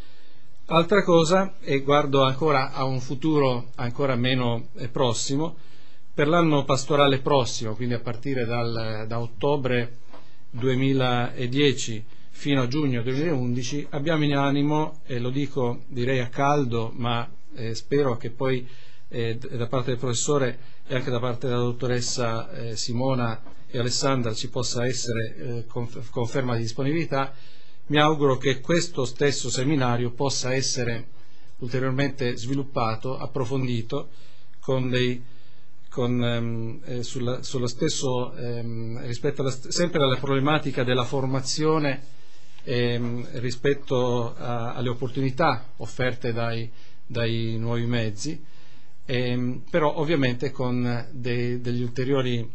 Altra cosa, e guardo ancora a un futuro ancora meno eh, prossimo, per l'anno pastorale prossimo, quindi a partire dal, da ottobre 2010 fino a giugno 2011 abbiamo in animo, e lo dico direi a caldo, ma eh, spero che poi eh, da parte del professore e anche da parte della dottoressa eh, Simona e Alessandra ci possa essere eh, conf- conferma di disponibilità, mi auguro che questo stesso seminario possa essere ulteriormente sviluppato, approfondito, dei, con, ehm, eh, sulla, sullo stesso, rispetto alla, sempre alla problematica della formazione ehm, rispetto a, alle opportunità offerte dai, dai nuovi mezzi, ehm, però ovviamente con dei, degli ulteriori,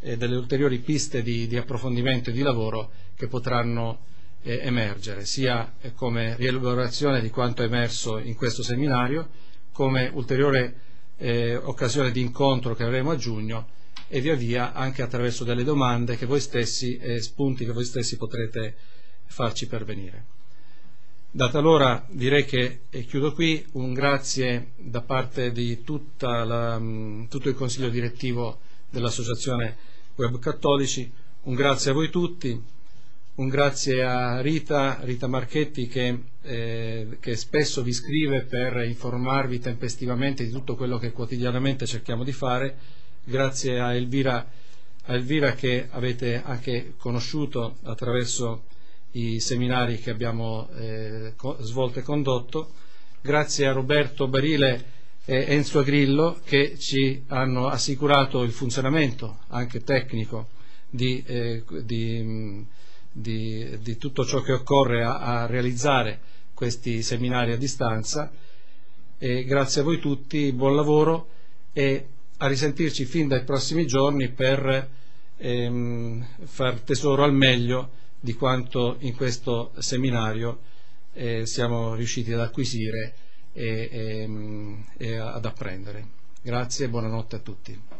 eh, delle ulteriori piste di, di, approfondimento e di lavoro che potranno eh, emergere, sia eh, come rielaborazione di quanto è emerso in questo seminario, come ulteriore eh, occasione di incontro che avremo a giugno e via via anche attraverso delle domande che voi stessi e spunti che voi stessi potrete farci pervenire. Data l'ora direi che, chiudo qui, un grazie da parte di la, mm, tutto il Consiglio direttivo dell'Associazione Web Cattolici, un grazie a voi tutti, un grazie a Rita, Rita Marchetti che, eh, che, spesso vi scrive per informarvi tempestivamente di tutto quello che quotidianamente cerchiamo di fare, grazie a Elvira, a Elvira che avete anche conosciuto attraverso i seminari che abbiamo eh, svolto e condotto, grazie a Roberto Barile e Enzo Grillo che ci hanno assicurato il funzionamento anche tecnico di, eh, di, di, di, tutto ciò che occorre a, a, realizzare questi seminari a distanza. E grazie a voi tutti, buon lavoro e a risentirci fin dai prossimi giorni per ehm, far tesoro al meglio di quanto in questo seminario eh, siamo riusciti ad acquisire e, e, e ad apprendere. Grazie e buonanotte a tutti.